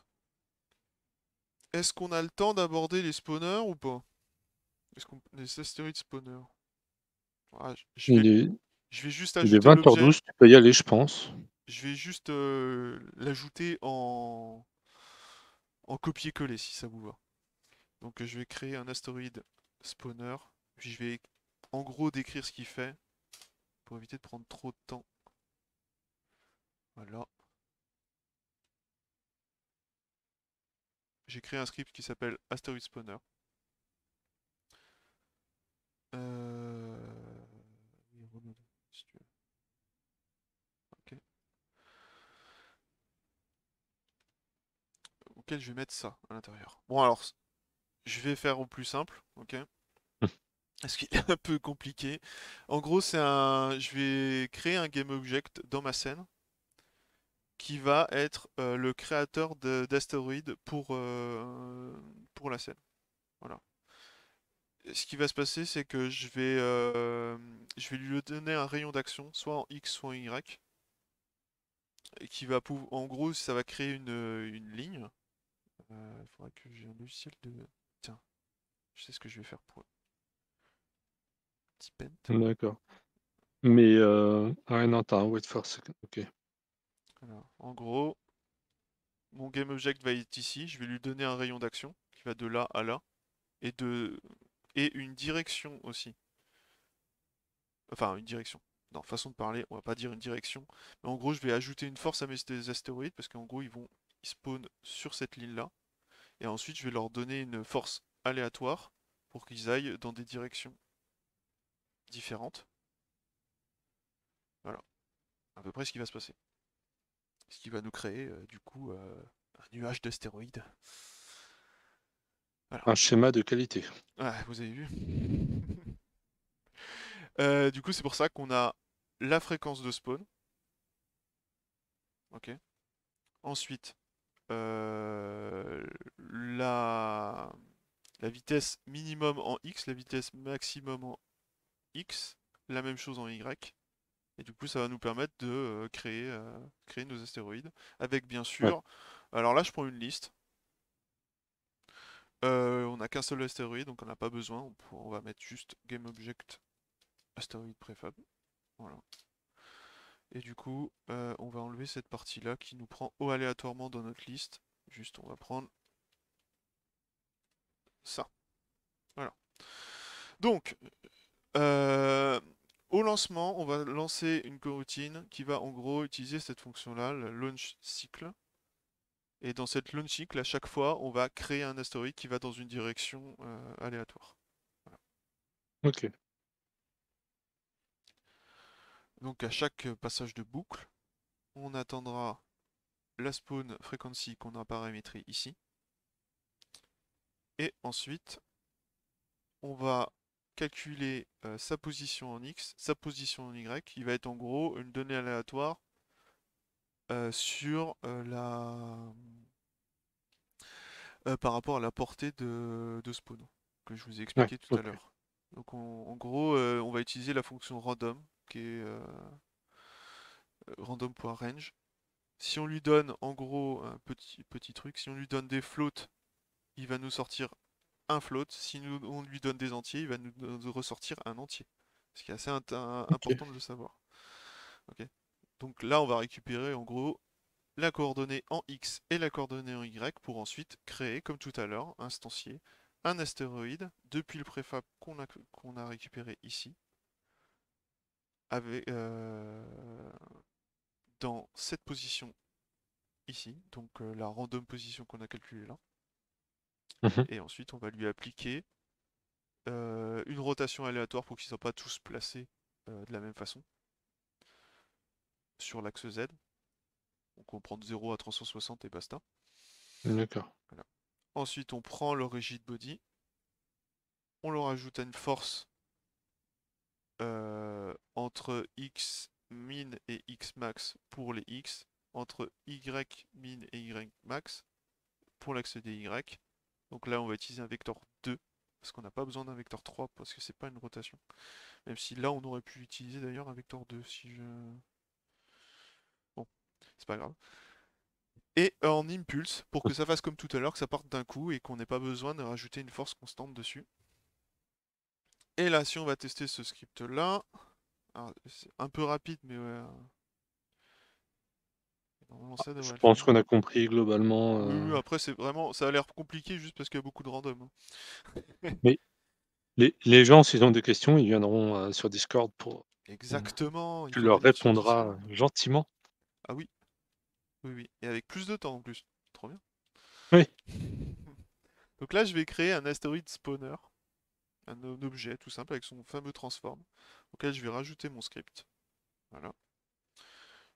Est-ce qu'on a le temps d'aborder les spawners ou pas? Est-ce qu'on... Les astéroïdes spawners. Ah, je vais, Il est, je vais juste il est ajouter 20h12, l'objet. tu peux y aller, je pense. Je vais juste euh, l'ajouter en, en copier-coller si ça vous va. Donc je vais créer un astéroïde spawner. Puis je vais en gros décrire ce qu'il fait pour éviter de prendre trop de temps. Voilà. J'ai créé un script qui s'appelle Asteroid Spawner. Euh... oui, reload, si tu veux. Ok. Auquel je vais mettre ça à l'intérieur. Bon alors, je vais faire au plus simple, ok? Parce qu'il est un peu compliqué. En gros, c'est un... Je vais créer un GameObject dans ma scène qui va être euh, le créateur de- d'astéroïdes pour, euh, pour la scène. Voilà. Ce qui va se passer, c'est que je vais, euh, je vais lui donner un rayon d'action, soit en X, soit en Y, et qui va pouvoir, en gros, ça va créer une, une ligne. Euh, il faudra que j'ai un logiciel de... Tiens, je sais ce que je vais faire pour... Petit paint. D'accord. Mais, euh... ah non, t'as un wait for a second. Ok. Alors, en gros, mon GameObject va être ici, je vais lui donner un rayon d'action qui va de là à là, et de et une direction aussi. Enfin, une direction. Non, façon de parler, on va pas dire une direction. Mais en gros, je vais ajouter une force à mes asté- astéroïdes parce qu'en gros, ils vont ils spawnent sur cette ligne-là. Et ensuite, je vais leur donner une force aléatoire pour qu'ils aillent dans des directions différentes. Voilà, à peu près ce qui va se passer. Ce qui va nous créer, euh, du coup, euh, un nuage d'astéroïdes. Voilà. Un schéma de qualité. Vous avez vu? Euh, du coup, c'est pour ça qu'on a la fréquence de spawn. Ok. Ensuite, euh, la, la vitesse minimum en X, la vitesse maximum en X, la même chose en Y. Et du coup, ça va nous permettre de euh, créer, euh, créer nos astéroïdes. Avec bien Ouais. sûr. Alors là, je prends une liste. Euh, on n'a qu'un seul astéroïde, donc on n'a pas besoin. On, va mettre juste GameObject astéroïde préfab. Voilà. Et du coup, euh, on va enlever cette partie-là qui nous prend au aléatoirement dans notre liste. Juste, on va prendre ça. Voilà. Donc, euh, au lancement, on va lancer une coroutine qui va en gros utiliser cette fonction-là, le launch cycle. Et dans cette launch cycle, à chaque fois, on va créer un astéroïde qui va dans une direction euh, aléatoire. Voilà. Ok. Donc à chaque passage de boucle, on attendra la spawn frequency qu'on a paramétrée ici. Et ensuite, on va calculer euh, sa position en X, sa position en Y, qui va être en gros une donnée aléatoire sur euh, la... par rapport à la portée de, spawn, que je vous ai expliqué tout à l'heure. Donc en gros, on va utiliser la fonction random, qui est random.range. Si on lui donne en gros un petit, petit truc, si on lui donne des floats, il va nous sortir un float. Si nous, on lui donne des entiers, il va nous, ressortir un entier. Ce qui est assez important de le savoir. Donc là, on va récupérer en gros la coordonnée en X et la coordonnée en Y pour ensuite créer, comme tout à l'heure, instancier un astéroïde depuis le préfab qu'on a, récupéré ici. Avec, euh, dans cette position ici, donc euh, la random position qu'on a calculée là. Mhm. Et ensuite, on va lui appliquer euh, une rotation aléatoire pour qu'ils ne soient pas tous placés de la même façon sur l'axe Z. Donc on prend de 0 à 360 et basta. D'accord. Ensuite, on prend le rigid body, on leur ajoute à une force euh, entre x min et x max pour les x, entre y min et y max pour l'axe dy, donc là, on va utiliser un vecteur 2, parce qu'on n'a pas besoin d'un vecteur 3, parce que c'est pas une rotation. Même si là, on aurait pu utiliser d'ailleurs un vecteur 2, si je... C'est pas grave. Et en impulse, pour que ça fasse comme tout à l'heure, que ça parte d'un coup, et qu'on n'ait pas besoin de rajouter une force constante dessus. Et là, si on va tester ce script-là, c'est un peu rapide, mais ouais, je pense qu'on a compris globalement. Oui, euh. après, c'est vraiment, ça a l'air compliqué juste parce qu'il y a beaucoup de random. Hein. Mais les, les gens, s'ils ont des questions, ils viendront euh, sur Discord pour. Exactement. Tu leur répondras gentiment. Ah oui. Oui, oui. Et avec plus de temps en plus. Trop bien. Oui. Donc là, je vais créer un astéroïde spawner. Un, objet tout simple avec son fameux transform. Auquel je vais rajouter mon script. Voilà.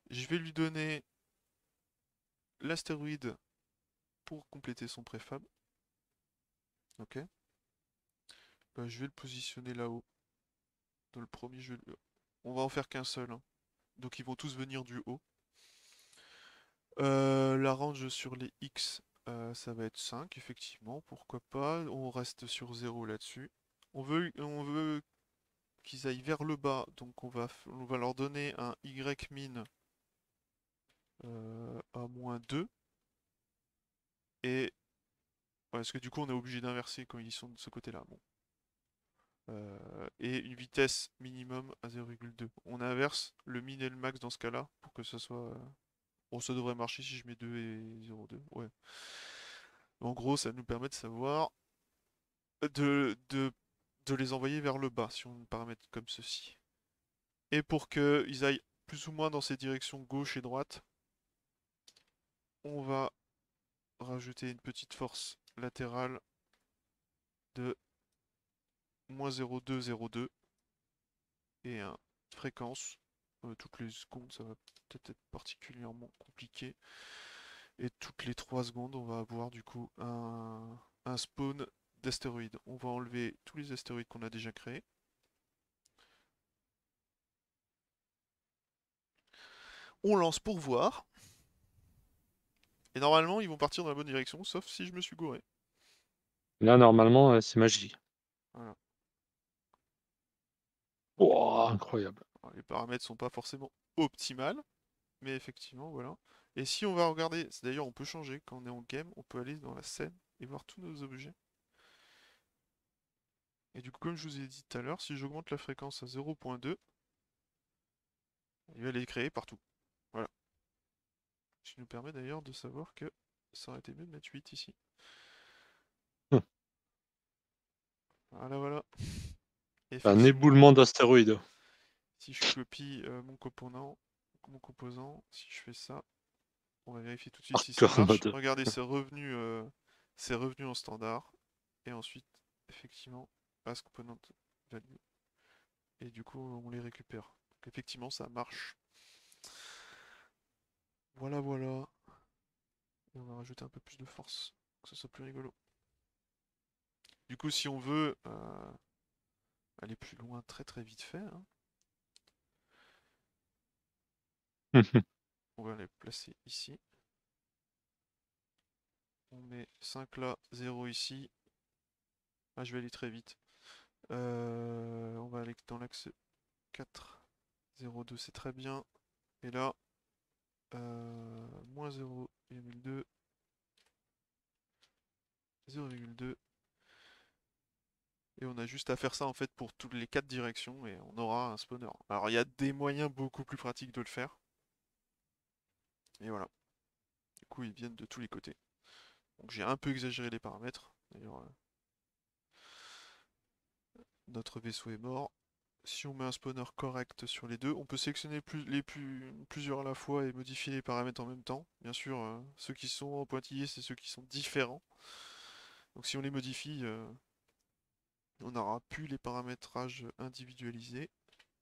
Je vais lui donner l'astéroïde pour compléter son préfab. Ok. Bah, je vais le positionner là-haut. Dans le premier, je... on va en faire qu'un seul. Hein. Donc ils vont tous venir du haut. Euh, la range sur les X, euh, ça va être 5, effectivement, pourquoi pas. On reste sur 0 là-dessus. On veut, on veut qu'ils aillent vers le bas, donc on va, on va leur donner un Y min euh, à moins 2. Et... parce que du coup on est obligé d'inverser quand ils sont de ce côté-là. Bon. Et une vitesse minimum à 0,2. On inverse le min et le max dans ce cas-là pour que ce soit... Bon, ça devrait marcher si je mets 2 et 0,2. Ouais. En gros, ça nous permet de savoir... De, de, les envoyer vers le bas, si on paramètre comme ceci. Et pour qu'ils aillent plus ou moins dans ces directions gauche et droite, on va rajouter une petite force latérale de moins 0,202 et une fréquence euh, toutes les secondes ça va peut-être être particulièrement compliqué et toutes les 3 secondes on va avoir du coup un, un spawn d'astéroïdes on va enlever tous les astéroïdes qu'on a déjà créés on lance pour voir et normalement, ils vont partir dans la bonne direction, sauf si je me suis gouré. Là, normalement, euh, c'est magie. Voilà. incroyable. Les paramètres sont pas forcément optimales, mais effectivement, voilà. Et si on va regarder, d'ailleurs, on peut changer quand on est en game, on peut aller dans la scène et voir tous nos objets. Et du coup, comme je vous ai dit tout à l'heure, si j'augmente la fréquence à 0.2, il va les créer partout. Voilà. Ce qui nous permet d'ailleurs de savoir que ça aurait été mieux de mettre 8 ici. Hum. Voilà, voilà. Un éboulement d'astéroïdes. Si je copie euh, mon composant, mon composant, si je fais ça, on va vérifier tout de suite si ça marche. Regardez, c'est revenu, euh, c'est revenu en standard. Et ensuite, effectivement, as component value. Et du coup, on les récupère. Donc effectivement, ça marche. Voilà, voilà. Et on va rajouter un peu plus de force, que ce soit plus rigolo. Du coup, si on veut... Euh, aller plus loin très très vite fait. hein. On va les placer ici. On met 5 là, 0 ici. Ah, je vais aller très vite. Euh, on va aller dans l'axe 4. 0, 2, c'est très bien. Et là, euh, moins 0,2. 0,2. Et on a juste à faire ça en fait pour toutes les quatre directions et on aura un spawner. Alors il y a des moyens beaucoup plus pratiques de le faire. Et voilà. Du coup ils viennent de tous les côtés. Donc j'ai un peu exagéré les paramètres. D'ailleurs, euh, notre vaisseau est mort. Si on met un spawner correct sur les deux, on peut sélectionner plus, les plus, plusieurs à la fois et modifier les paramètres en même temps. Bien sûr, euh, ceux qui sont en pointillés, c'est ceux qui sont différents. Donc si on les modifie, euh, on n'aura plus les paramétrages individualisés.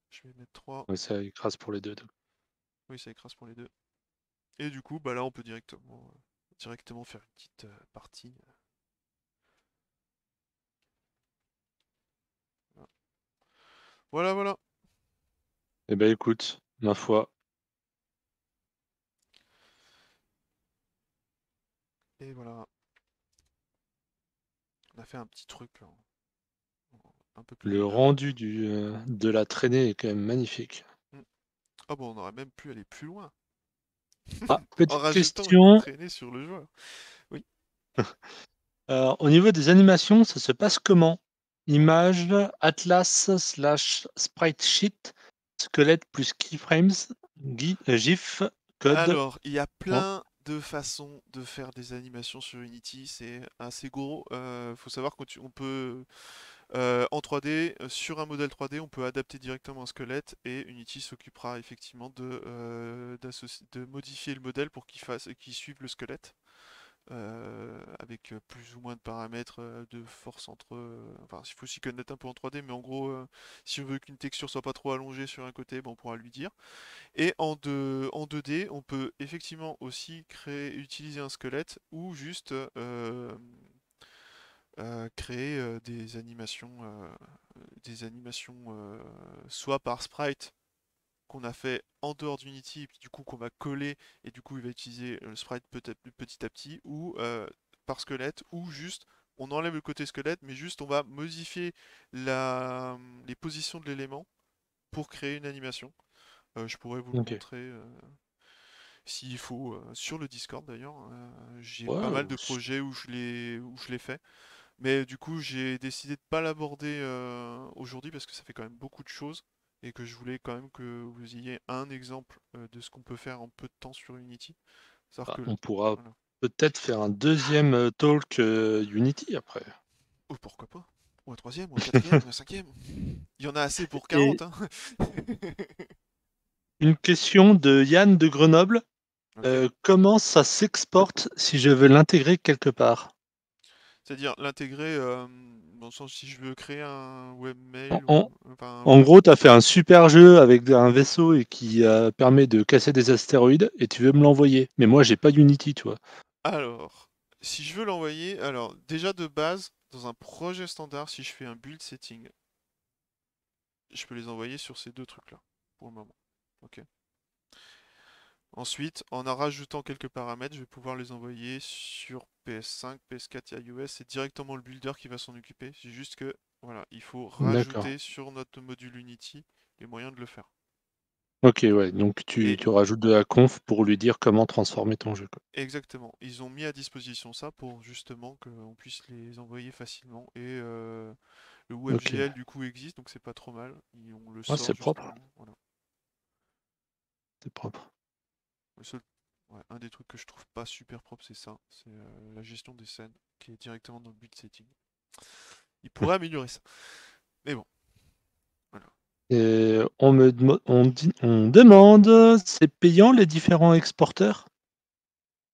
Je vais mettre 3. Ouais, ça écrase pour les deux. Oui, ça écrase pour les deux. Et du coup, bah là, on peut directement, euh, directement faire une petite euh, partie. Voilà, voilà. Eh ben écoute, ma foi, Et voilà. On a fait un petit truc là, un peu plus le rendu du, euh, de la traînée est quand même magnifique. Ah bon, on aurait même pu aller plus loin. Ah, petite question. sur le joueur. Euh, au niveau des animations, ça se passe comment? Image, atlas slash sprite sheet, squelette plus keyframes, euh, GIF, code. Alors, il y a plein de façons de faire des animations sur Unity, c'est assez gros. Euh, faut savoir qu'on on peut euh, en 3D, euh, sur un modèle 3D, on peut adapter directement un squelette et Unity s'occupera effectivement de, euh, modifier le modèle pour qu'il fasse, qu'il suive le squelette. avec plus ou moins de paramètres de force entre... enfin, il faut s'y connaître un peu en 3D, mais en gros, si on veut qu'une texture soit pas trop allongée sur un côté, on pourra lui dire. Et en, en 2D, on peut effectivement aussi créer, utiliser un squelette ou juste euh, créer euh, des animations, euh, des animations euh, soit par sprite qu'on a fait en dehors d'Unity, et puis du coup qu'on va coller, et du coup il va utiliser le sprite petit à petit, à petit ou par squelette, ou juste on enlève le côté squelette, mais juste on va modifier la, les positions de l'élément pour créer une animation. Je pourrais vous le montrer s'il faut euh, sur le Discord d'ailleurs. Euh, j'ai Ouais, pas mal de projets où je l'ai où je l'ai fait. Mais du coup, j'ai décidé de pas l'aborder euh, aujourd'hui parce que ça fait quand même beaucoup de choses et que je voulais quand même que vous ayez un exemple euh, de ce qu'on peut faire en peu de temps sur Unity. Bah, que on pourra voilà. peut-être faire un deuxième euh, talk euh, Unity après. Oh, pourquoi pas? Ou un troisième, ou un quatrième, ou un cinquième. Il y en a assez pour Et 40, hein. une question de Yann de Grenoble. Comment ça s'exporte si je veux l'intégrer quelque part? C'est-à-dire l'intégrer euh, dans le sens si je veux créer un webmail En, ou enfin un en web- gros, tu as fait un super jeu avec un vaisseau et qui euh, permet de casser des astéroïdes et tu veux me l'envoyer. Mais moi, j'ai pas Unity, tu vois. Alors, si je veux l'envoyer, alors déjà de base, dans un projet standard, si je fais un build setting, je peux les envoyer sur ces deux trucs-là, pour le moment. Ok. Ensuite, en en rajoutant quelques paramètres, je vais pouvoir les envoyer sur PS5, PS4 et iOS. C'est directement le builder qui va s'en occuper. C'est juste que, voilà, il faut rajouter sur notre module Unity les moyens de le faire. Ok, ouais. Donc tu, Et tu rajoutes de la conf pour lui dire comment transformer ton jeu. quoi. exactement, ils ont mis à disposition ça pour justement qu'on puisse les envoyer facilement. Et euh, le. WebGL du coup existe, donc c'est pas trop mal. Et on le Ouais, c'est propre. Voilà. C'est propre. Le seul- ouais, un des trucs que je trouve pas super propre, c'est ça. C'est euh, la gestion des scènes qui est directement dans le build setting. Il pourrait améliorer ça. Mais bon, voilà. Et on me on dit- on demande, c'est payant les différents exporteurs?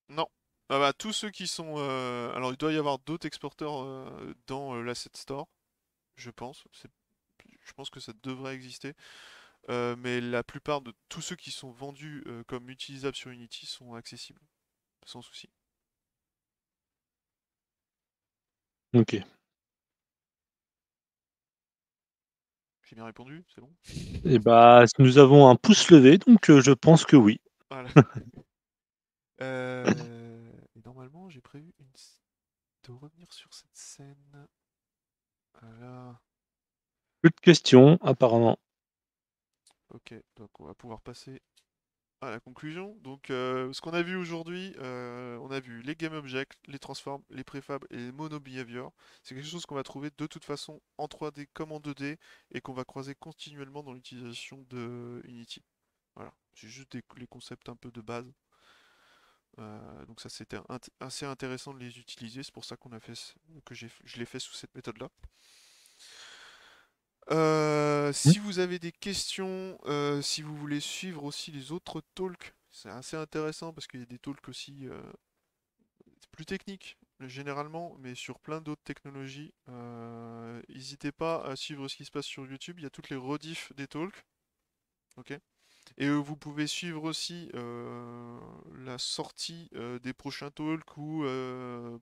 Non. Ah bah, tous ceux qui sont. euh, Alors, il doit y avoir d'autres exporteurs euh, dans euh, l'Asset Store, je pense. Je pense que ça devrait exister. Euh, mais la plupart de tous ceux qui sont vendus euh, comme utilisables sur Unity sont accessibles, sans souci. Ok. J'ai bien répondu, c'est bon? Et bah, nous avons un pouce levé, donc heu, je pense que oui. Voilà. Et normalement, j'ai prévu une de revenir sur cette scène. Voilà. Plus de questions, apparemment. OK, donc on va pouvoir passer à la conclusion. Donc, euh, ce qu'on a vu aujourd'hui, euh, on a vu les game objects, les transforms, les préfabs et les mono behavior. C'est quelque chose qu'on va trouver de toute façon en 3D comme en 2D et qu'on va croiser continuellement dans l'utilisation de Unity. Voilà, c'est juste les concepts un peu de base. Euh, donc ça c'était assez intéressant de les utiliser, c'est pour ça qu'on a fait que je l'ai fait sous cette méthode là. Euh, mmh. si vous avez des questions, euh, si vous voulez suivre aussi les autres talks, c'est assez intéressant parce qu'il y a des talks aussi euh, plus techniques généralement, mais sur plein d'autres technologies. N'hésitez pas à suivre ce qui se passe sur YouTube, il y a toutes les rediffs des talks. Ok? Et vous pouvez suivre aussi la sortie des prochains talks ou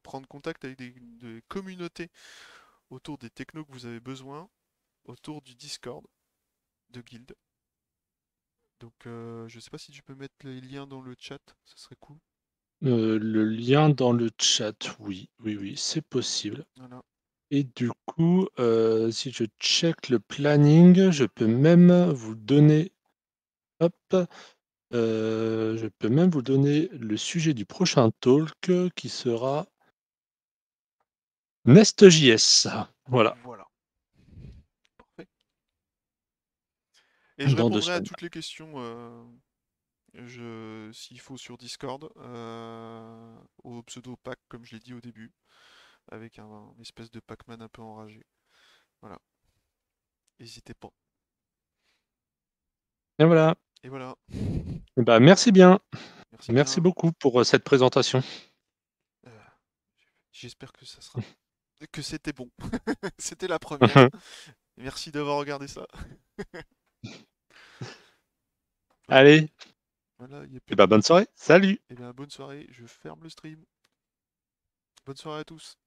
prendre contact avec des, des communautés autour des technos que vous avez besoin autour du Discord de Guild. Donc euh, je sais pas si tu peux mettre les liens dans le chat, ça serait cool. Euh, le lien dans le chat, oui, oui, oui, c'est possible. Et du coup, euh, si je check le planning, je peux même vous donner. Hop, je peux même vous donner le sujet du prochain talk qui sera Nest.js. Voilà. Voilà. Et je répondrai à toutes les questions euh, s'il faut sur Discord, euh, au pseudo pack comme je l'ai dit au début, avec un, espèce de Pac-Man un peu enragé. Voilà. N'hésitez pas. Et voilà. Et voilà. bah, merci bien. Merci, beaucoup pour euh, cette présentation. J'espère que ça sera que c'était bon. c'était la première. merci d'avoir regardé ça. Allez. Voilà, y Et eh bah bonne soirée. Salut. Et eh bien bonne soirée. Je ferme le stream. Bonne soirée à tous.